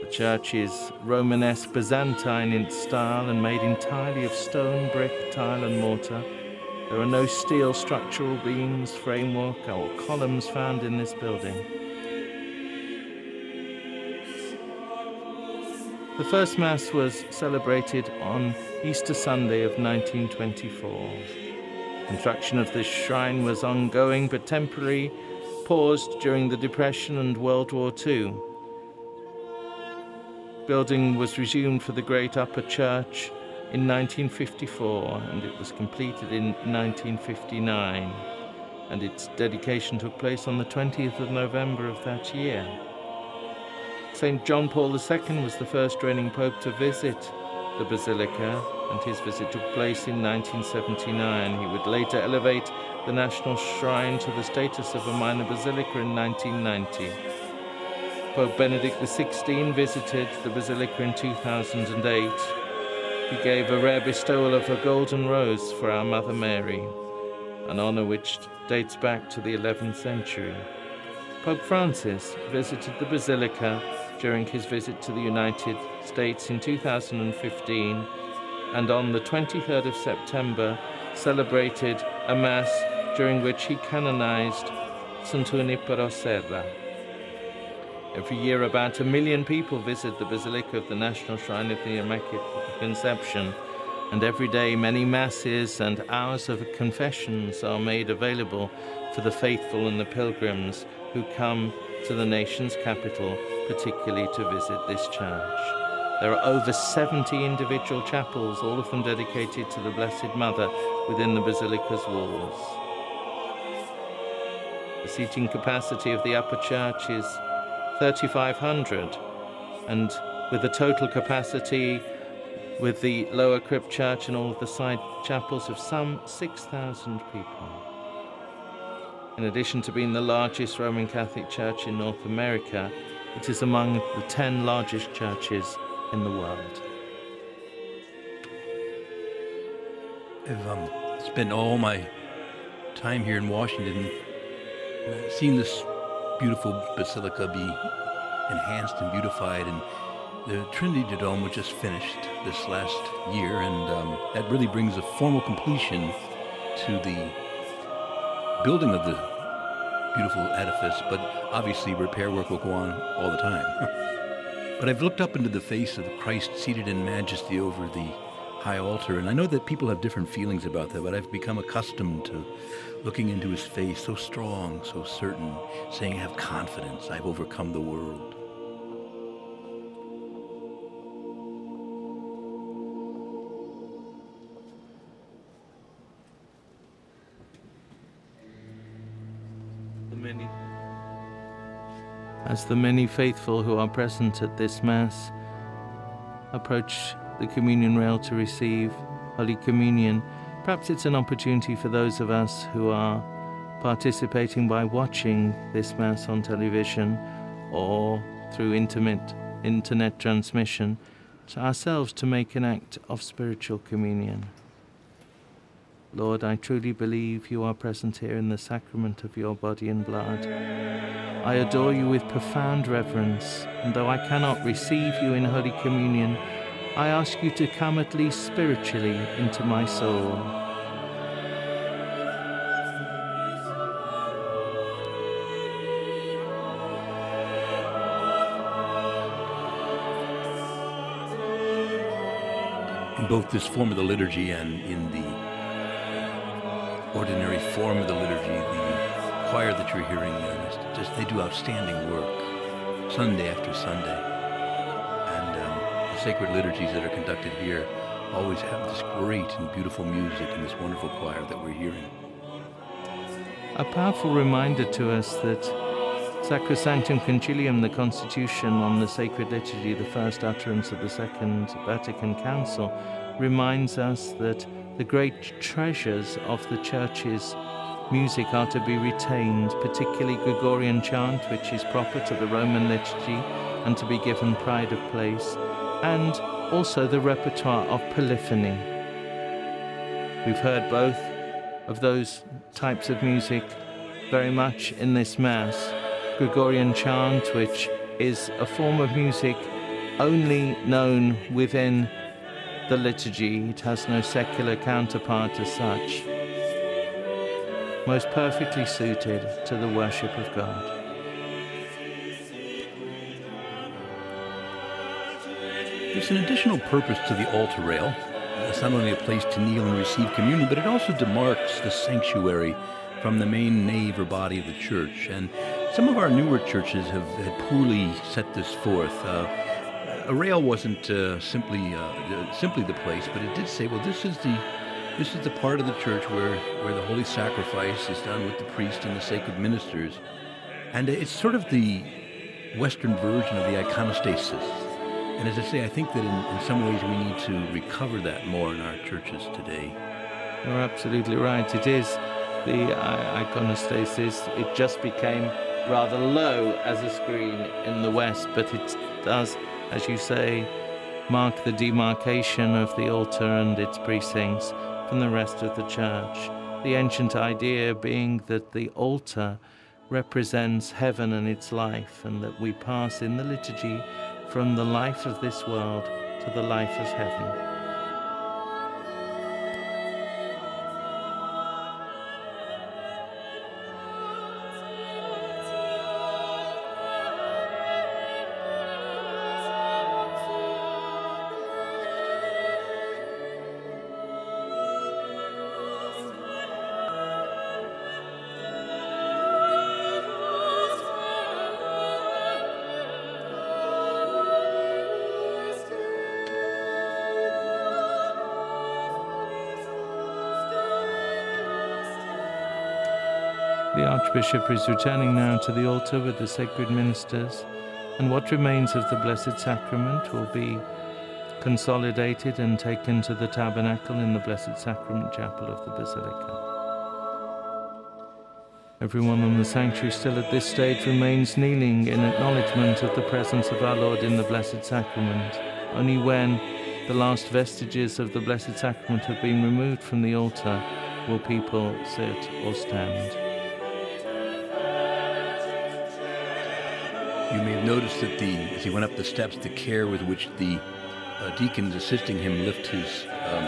The church is Romanesque Byzantine in style and made entirely of stone, brick, tile, and mortar. There are no steel structural beams, framework, or columns found in this building. The first Mass was celebrated on Easter Sunday of 1924. Construction of this shrine was ongoing but temporarily paused during the Depression and World War II. Building was resumed for the great upper church in 1954 and it was completed in 1959 and its dedication took place on the 20th of November of that year. St. John Paul II was the first reigning pope to visit the basilica and his visit took place in 1979. He would later elevate the National Shrine to the status of a minor basilica in 1990. Pope Benedict XVI visited the basilica in 2008 he gave a rare bestowal of a golden rose for our Mother Mary, an honor which dates back to the 11th century. Pope Francis visited the Basilica during his visit to the United States in 2015 and on the 23rd of September celebrated a Mass during which he canonized St. Junipero Serra. Every year, about a million people visit the Basilica of the National Shrine of the Immaculate Conception, and every day many masses and hours of confessions are made available for the faithful and the pilgrims who come to the nation's capital, particularly to visit this church. There are over 70 individual chapels, all of them dedicated to the Blessed Mother within the basilica's walls. The seating capacity of the upper church is 3,500, and with a total capacity with the lower crypt church and all of the side chapels of some 6,000 people. In addition to being the largest Roman Catholic church in North America, it is among the 10 largest churches in the world. I've um, spent all my time here in Washington seeing this beautiful basilica be enhanced and beautified. And the Trinity Dome was just finished this last year, and um, that really brings a formal completion to the building of the beautiful edifice. But obviously, repair work will go on all the time. <laughs> but I've looked up into the face of Christ seated in majesty over the high altar, and I know that people have different feelings about that, but I've become accustomed to looking into his face, so strong, so certain, saying, I Have confidence, I've overcome the world. Many As the many faithful who are present at this Mass approach the communion rail to receive Holy Communion, perhaps it's an opportunity for those of us who are participating by watching this Mass on television or through internet, internet transmission to ourselves to make an act of spiritual communion. Lord, I truly believe you are present here in the sacrament of your body and blood. I adore you with profound reverence, and though I cannot receive you in Holy Communion, I ask you to come at least spiritually into my soul. In both this form of the liturgy and in the ordinary form of the liturgy, the choir that you're hearing, uh, just they do outstanding work, Sunday after Sunday. And um, the sacred liturgies that are conducted here always have this great and beautiful music and this wonderful choir that we're hearing. A powerful reminder to us that Sacrosanctum Concilium, the constitution on the sacred liturgy, the first utterance of the Second Vatican Council, reminds us that the great treasures of the Church's music are to be retained, particularly Gregorian chant, which is proper to the Roman liturgy and to be given pride of place, and also the repertoire of polyphony. We've heard both of those types of music very much in this Mass. Gregorian chant, which is a form of music only known within the liturgy. It has no secular counterpart as such. Most perfectly suited to the worship of God. There's an additional purpose to the altar rail. It's not only a place to kneel and receive communion, but it also demarks the sanctuary from the main nave or body of the church. And some of our newer churches have had poorly set this forth. Uh, a rail wasn't uh, simply uh, simply the place, but it did say, well, this is the this is the part of the church where where the holy sacrifice is done with the priest and the sacred ministers, and it's sort of the Western version of the iconostasis. And as I say, I think that in, in some ways we need to recover that more in our churches today. You're absolutely right. It is the iconostasis. It just became rather low as a screen in the West, but it does, as you say, mark the demarcation of the altar and its precincts from the rest of the church. The ancient idea being that the altar represents heaven and its life, and that we pass in the liturgy from the life of this world to the life of heaven. Archbishop is returning now to the altar with the sacred ministers, and what remains of the Blessed Sacrament will be consolidated and taken to the tabernacle in the Blessed Sacrament Chapel of the Basilica. Everyone in the sanctuary still at this stage remains kneeling in acknowledgement of the presence of our Lord in the Blessed Sacrament. Only when the last vestiges of the Blessed Sacrament have been removed from the altar will people sit or stand. You may have noticed that the as he went up the steps, the care with which the uh, deacons assisting him lift his um,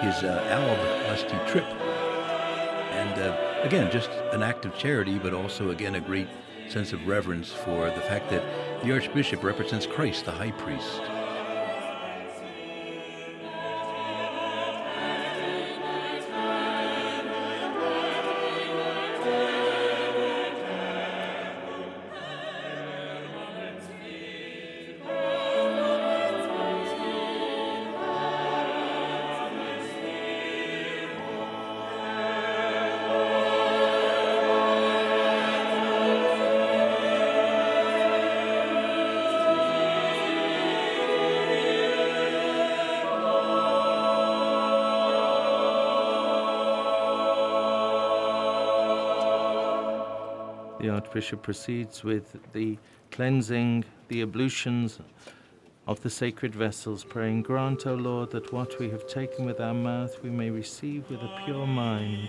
his uh, alb lest trip. And uh, again, just an act of charity, but also again a great sense of reverence for the fact that the archbishop represents Christ, the high priest. Archbishop proceeds with the cleansing, the ablutions of the sacred vessels, praying, Grant, O Lord, that what we have taken with our mouth we may receive with a pure mind,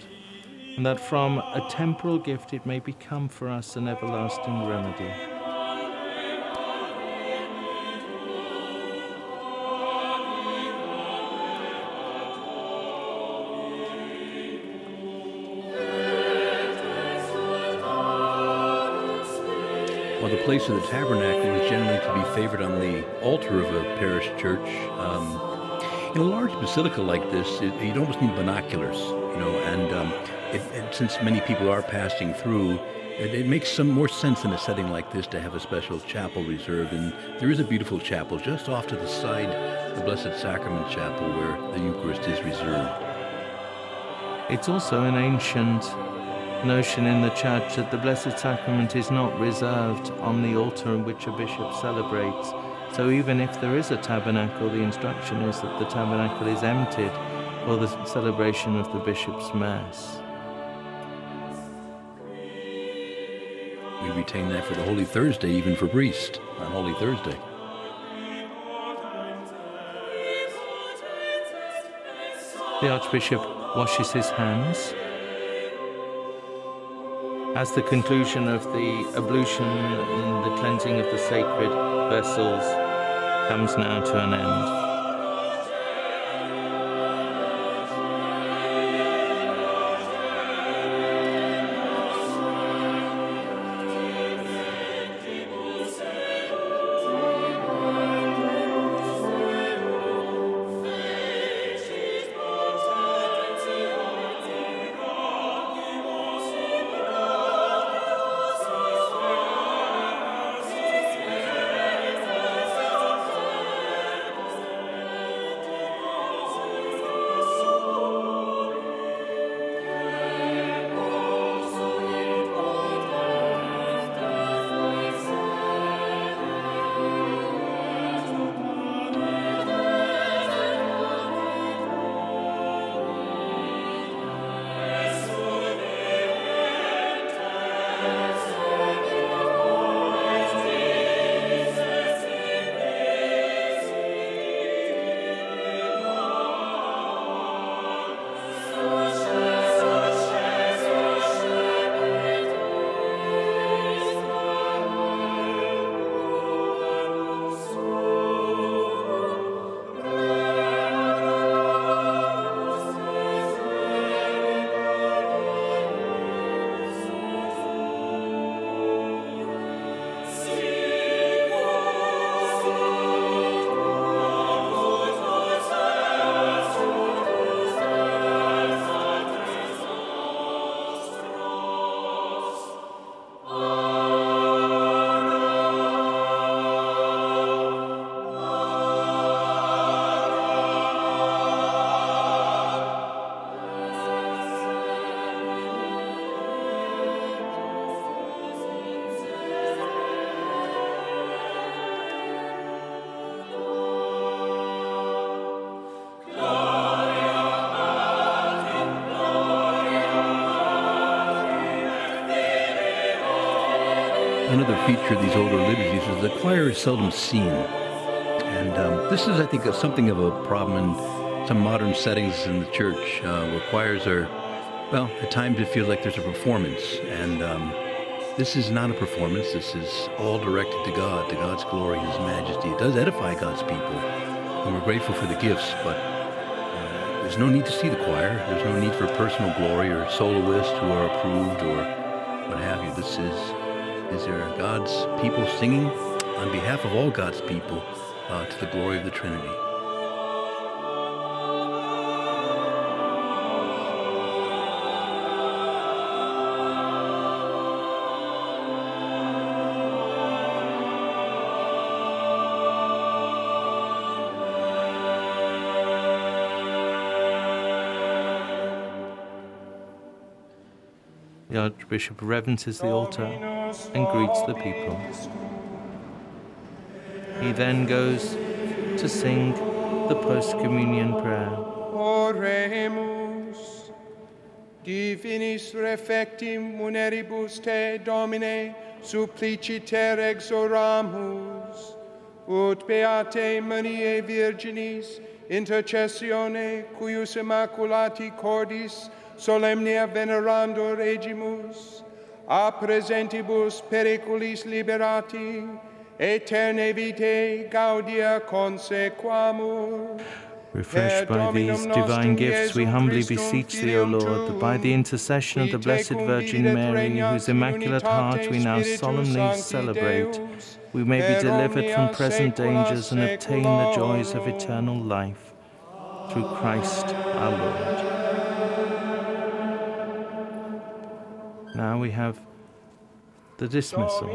and that from a temporal gift it may become for us an everlasting remedy. Place of the tabernacle is generally to be favored on the altar of a parish church. Um, in a large basilica like this, it, you'd almost need binoculars, you know, and um, it, since many people are passing through, it, it, makes some more sense in a setting like this to have a special chapel reserved. And there is a beautiful chapel just off to the side, the Blessed Sacrament Chapel, where the Eucharist is reserved. It's also an ancient notion in the church that the Blessed Sacrament is not reserved on the altar in which a bishop celebrates. So even if there is a tabernacle, the instruction is that the tabernacle is emptied for the celebration of the bishop's mass. We retain that for the Holy Thursday, even for priests on Holy Thursday. The Archbishop washes his hands as the conclusion of the ablution and the cleansing of the sacred vessels comes now to an end. Another feature of these older liturgies is the choir is seldom seen. And um, this is, I think, something of a problem in some modern settings in the church uh, where choirs are, well, at times it feels like there's a performance. And um, this is not a performance. This is all directed to God, to God's glory His majesty. It does edify God's people. And we're grateful for the gifts, but uh, there's no need to see the choir. There's no need for personal glory or soloists who are approved or what have you. This is is there God's people singing on behalf of all God's people uh, to the glory of the Trinity. The Archbishop reverences the altar and greets the people. He then goes to sing the post communion prayer. Oremus. Divinis refectim muneribus te, Domine, suppliciter exoramus, ut beate Mariae Virginis, intercessione cuius immaculati cordis solemnia venerando regimus, a presentibus periculis liberati, eterne vitae gaudia consequamur. Refreshed by these divine gifts, we humbly beseech thee, O Lord, that by the intercession of the Blessed Virgin Mary, whose Immaculate Heart we now solemnly celebrate, we may be delivered from present dangers and obtain the joys of eternal life. Through Christ our Lord. Now we have the dismissal.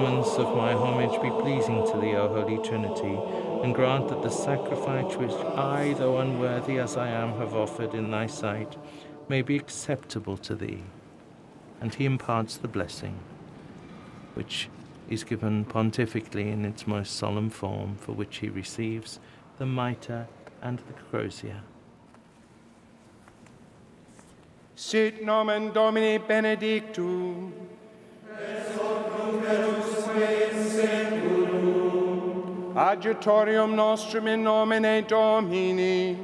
Performance of my homage be pleasing to thee, O Holy Trinity, and grant that the sacrifice which I, though unworthy as I am, have offered in thy sight, may be acceptable to thee. And he imparts the blessing, which is given pontifically in its most solemn form, for which he receives the mitre and the crozier. Sit nomen Domini benedictum. Adjutorium nostrum in nomine Domini.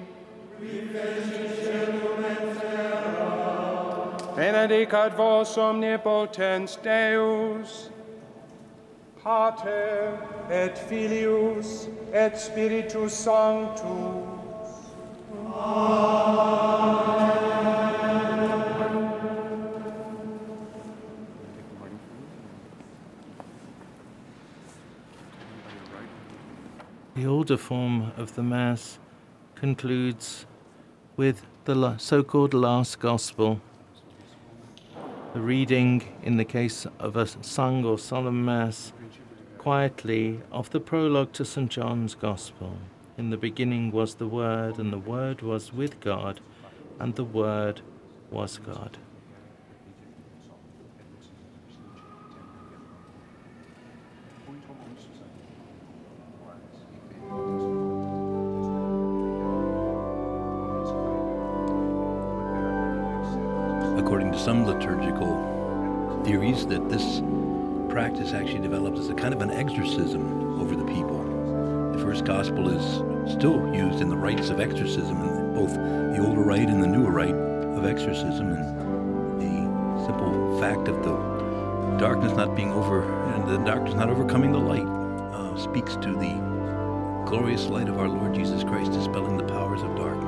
Benedicat vos omnipotens Deus, Pater et Filius et Spiritus Sanctus. The older form of the Mass concludes with the so called last Gospel. The reading, in the case of a sung or solemn Mass, quietly of the prologue to St. John's Gospel. In the beginning was the Word, and the Word was with God, and the Word was God. According to some liturgical theories, that this practice actually developed as a kind of an exorcism over the people. The first gospel is still used in the rites of exorcism, in both the older rite and the newer rite of exorcism, and the simple fact of the darkness not being over, and the darkness not overcoming the light, uh, speaks to the glorious light of our Lord Jesus Christ dispelling the powers of darkness.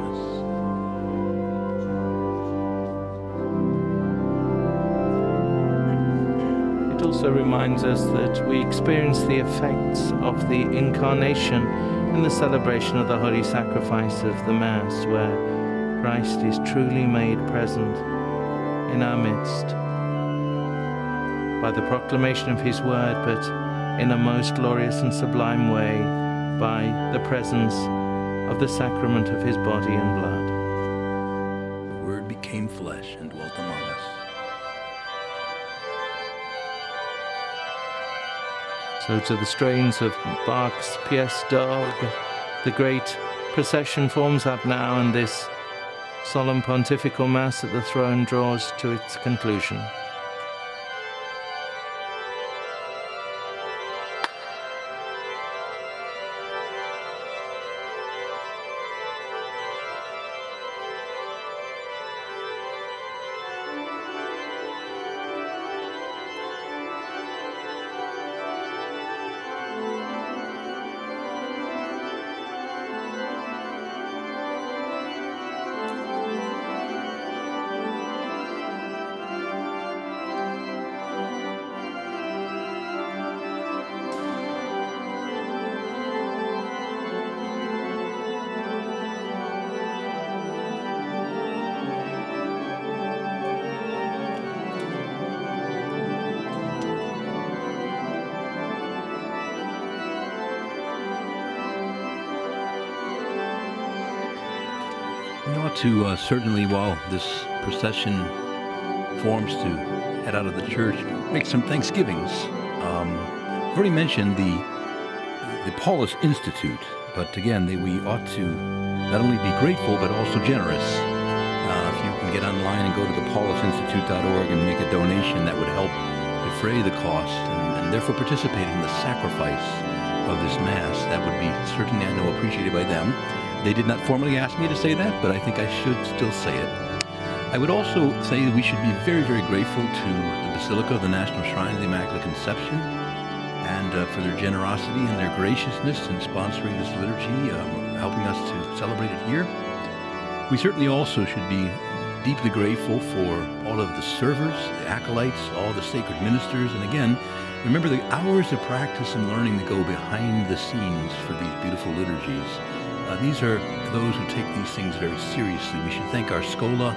Also reminds us that we experience the effects of the incarnation in the celebration of the holy sacrifice of the Mass, where Christ is truly made present in our midst by the proclamation of his word, but in a most glorious and sublime way by the presence of the sacrament of his body and blood. So, to the strains of Bach's Pièce d'Orgue, the great procession forms up now, and this solemn pontifical Mass at the throne draws to its conclusion. To uh, certainly, while this procession forms to head out of the church, make some thanksgivings. Um, I've already mentioned the the Paulus Institute, but again, they, we ought to not only be grateful but also generous. Uh, if you can get online and go to the paulusinstitute.org and make a donation, that would help defray the cost and, and therefore participate in the sacrifice of this Mass. That would be certainly, I know, appreciated by them. They did not formally ask me to say that, but I think I should still say it. I would also say that we should be very, very grateful to the Basilica of the National Shrine of the Immaculate Conception and uh, for their generosity and their graciousness in sponsoring this liturgy, um, helping us to celebrate it here. We certainly also should be deeply grateful for all of the servers, the acolytes, all the sacred ministers, and again, remember the hours of practice and learning that go behind the scenes for these beautiful liturgies. Uh, these are those who take these things very seriously. We should thank our Schola,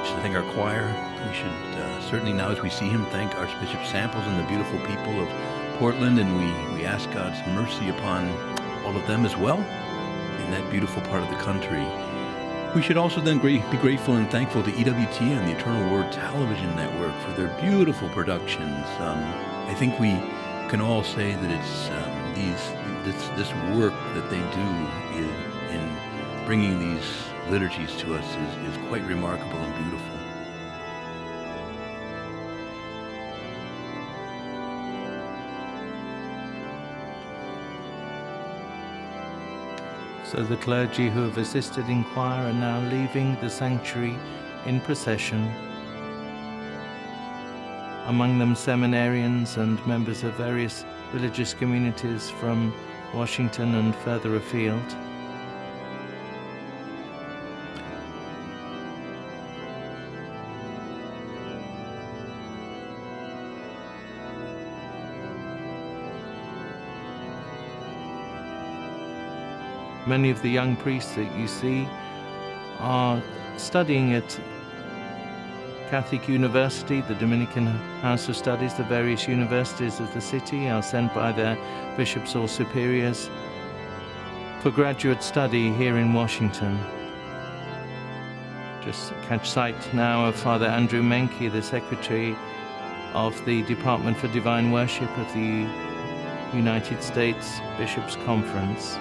we should thank our choir. We should uh, certainly now, as we see him, thank Archbishop Samples and the beautiful people of Portland, and we, we ask God's mercy upon all of them as well in that beautiful part of the country. We should also then be grateful and thankful to EWTN, the Eternal Word Television Network, for their beautiful productions. Um, I think we can all say that it's um, these this, this work that they do in, in bringing these liturgies to us is, is quite remarkable and beautiful. So the clergy who have assisted in choir are now leaving the sanctuary in procession. Among them, seminarians and members of various religious communities from Washington and further afield. Many of the young priests that you see are studying at Catholic University, the Dominican House of Studies, the various universities of the city are sent by their bishops or superiors for graduate study here in Washington. Just catch sight now of Father Andrew Menke, the Secretary of the Department for Divine Worship of the United States Bishops' Conference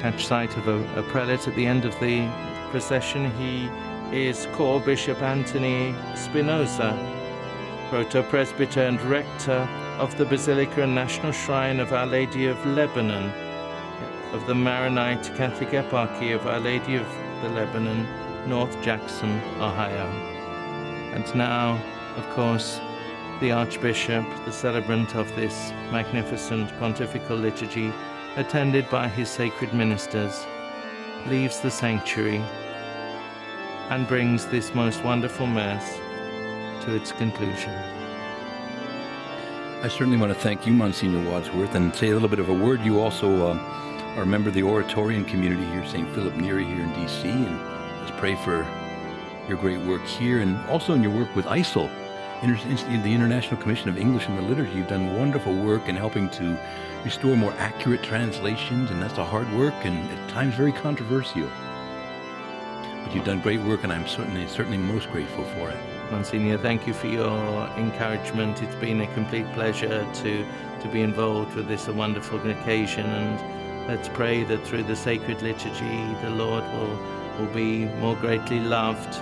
catch sight of a, a prelate at the end of the procession. He is called Bishop Anthony Spinosa, proto-presbyter and rector of the Basilica and National Shrine of Our Lady of Lebanon, of the Maronite Catholic Eparchy of Our Lady of the Lebanon, North Jackson, Ohio. And now, of course, the Archbishop, the celebrant of this magnificent pontifical liturgy, attended by his sacred ministers, leaves the sanctuary and brings this most wonderful Mass to its conclusion. I certainly want to thank you, Monsignor Wadsworth, and say a little bit of a word. You also uh, are a member of the Oratorian community here, St. Philip Neri here in D.C., and let's pray for your great work here and also in your work with ICEL, the International Commission of English and the Liturgy. You've done wonderful work in helping to restore more accurate translations, and that's a hard work and at times very controversial. But you've done great work, and I'm certainly, certainly most grateful for it. Monsignor, thank you for your encouragement. It's been a complete pleasure to, to be involved with this wonderful occasion, and let's pray that through the sacred liturgy, the Lord will, will be more greatly loved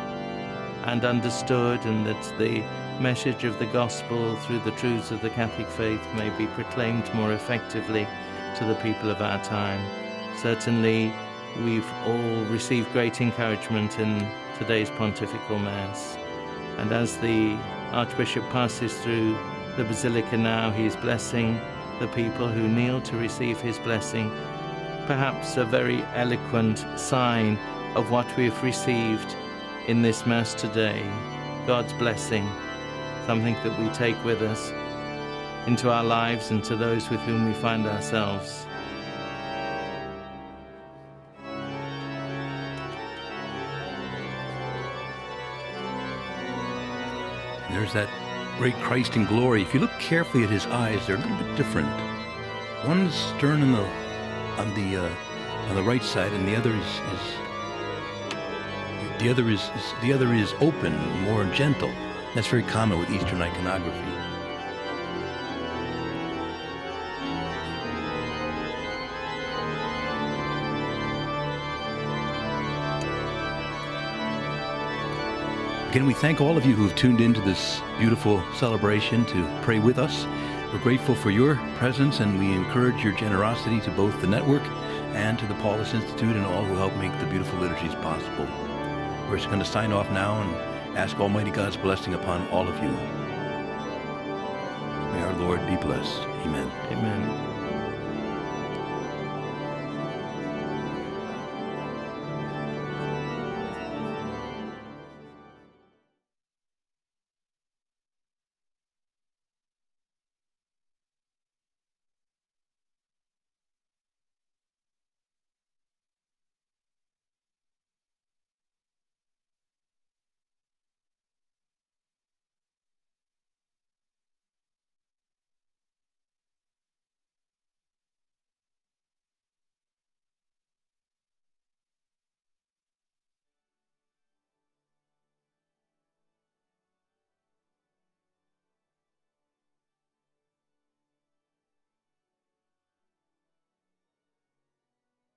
and understood, and that the message of the gospel through the truths of the Catholic faith may be proclaimed more effectively to the people of our time. Certainly, we've all received great encouragement in today's pontifical Mass. And as the Archbishop passes through the Basilica now, he is blessing the people who kneel to receive his blessing, perhaps a very eloquent sign of what we've received in this Mass today God's blessing something that we take with us into our lives and to those with whom we find ourselves. There's that great Christ in glory. If you look carefully at his eyes, they're a little bit different. One's stern on the on the uh, on the right side, and the other is, is the other is, is the other is open, more gentle. That's very common with Eastern iconography. Again, we thank all of you who have tuned into this beautiful celebration to pray with us. We're grateful for your presence and we encourage your generosity to both the network and to the Paulus Institute and all who help make the beautiful liturgies possible. We're just going to sign off now and ask Almighty God's blessing upon all of you. May our Lord be blessed. Amen. Amen.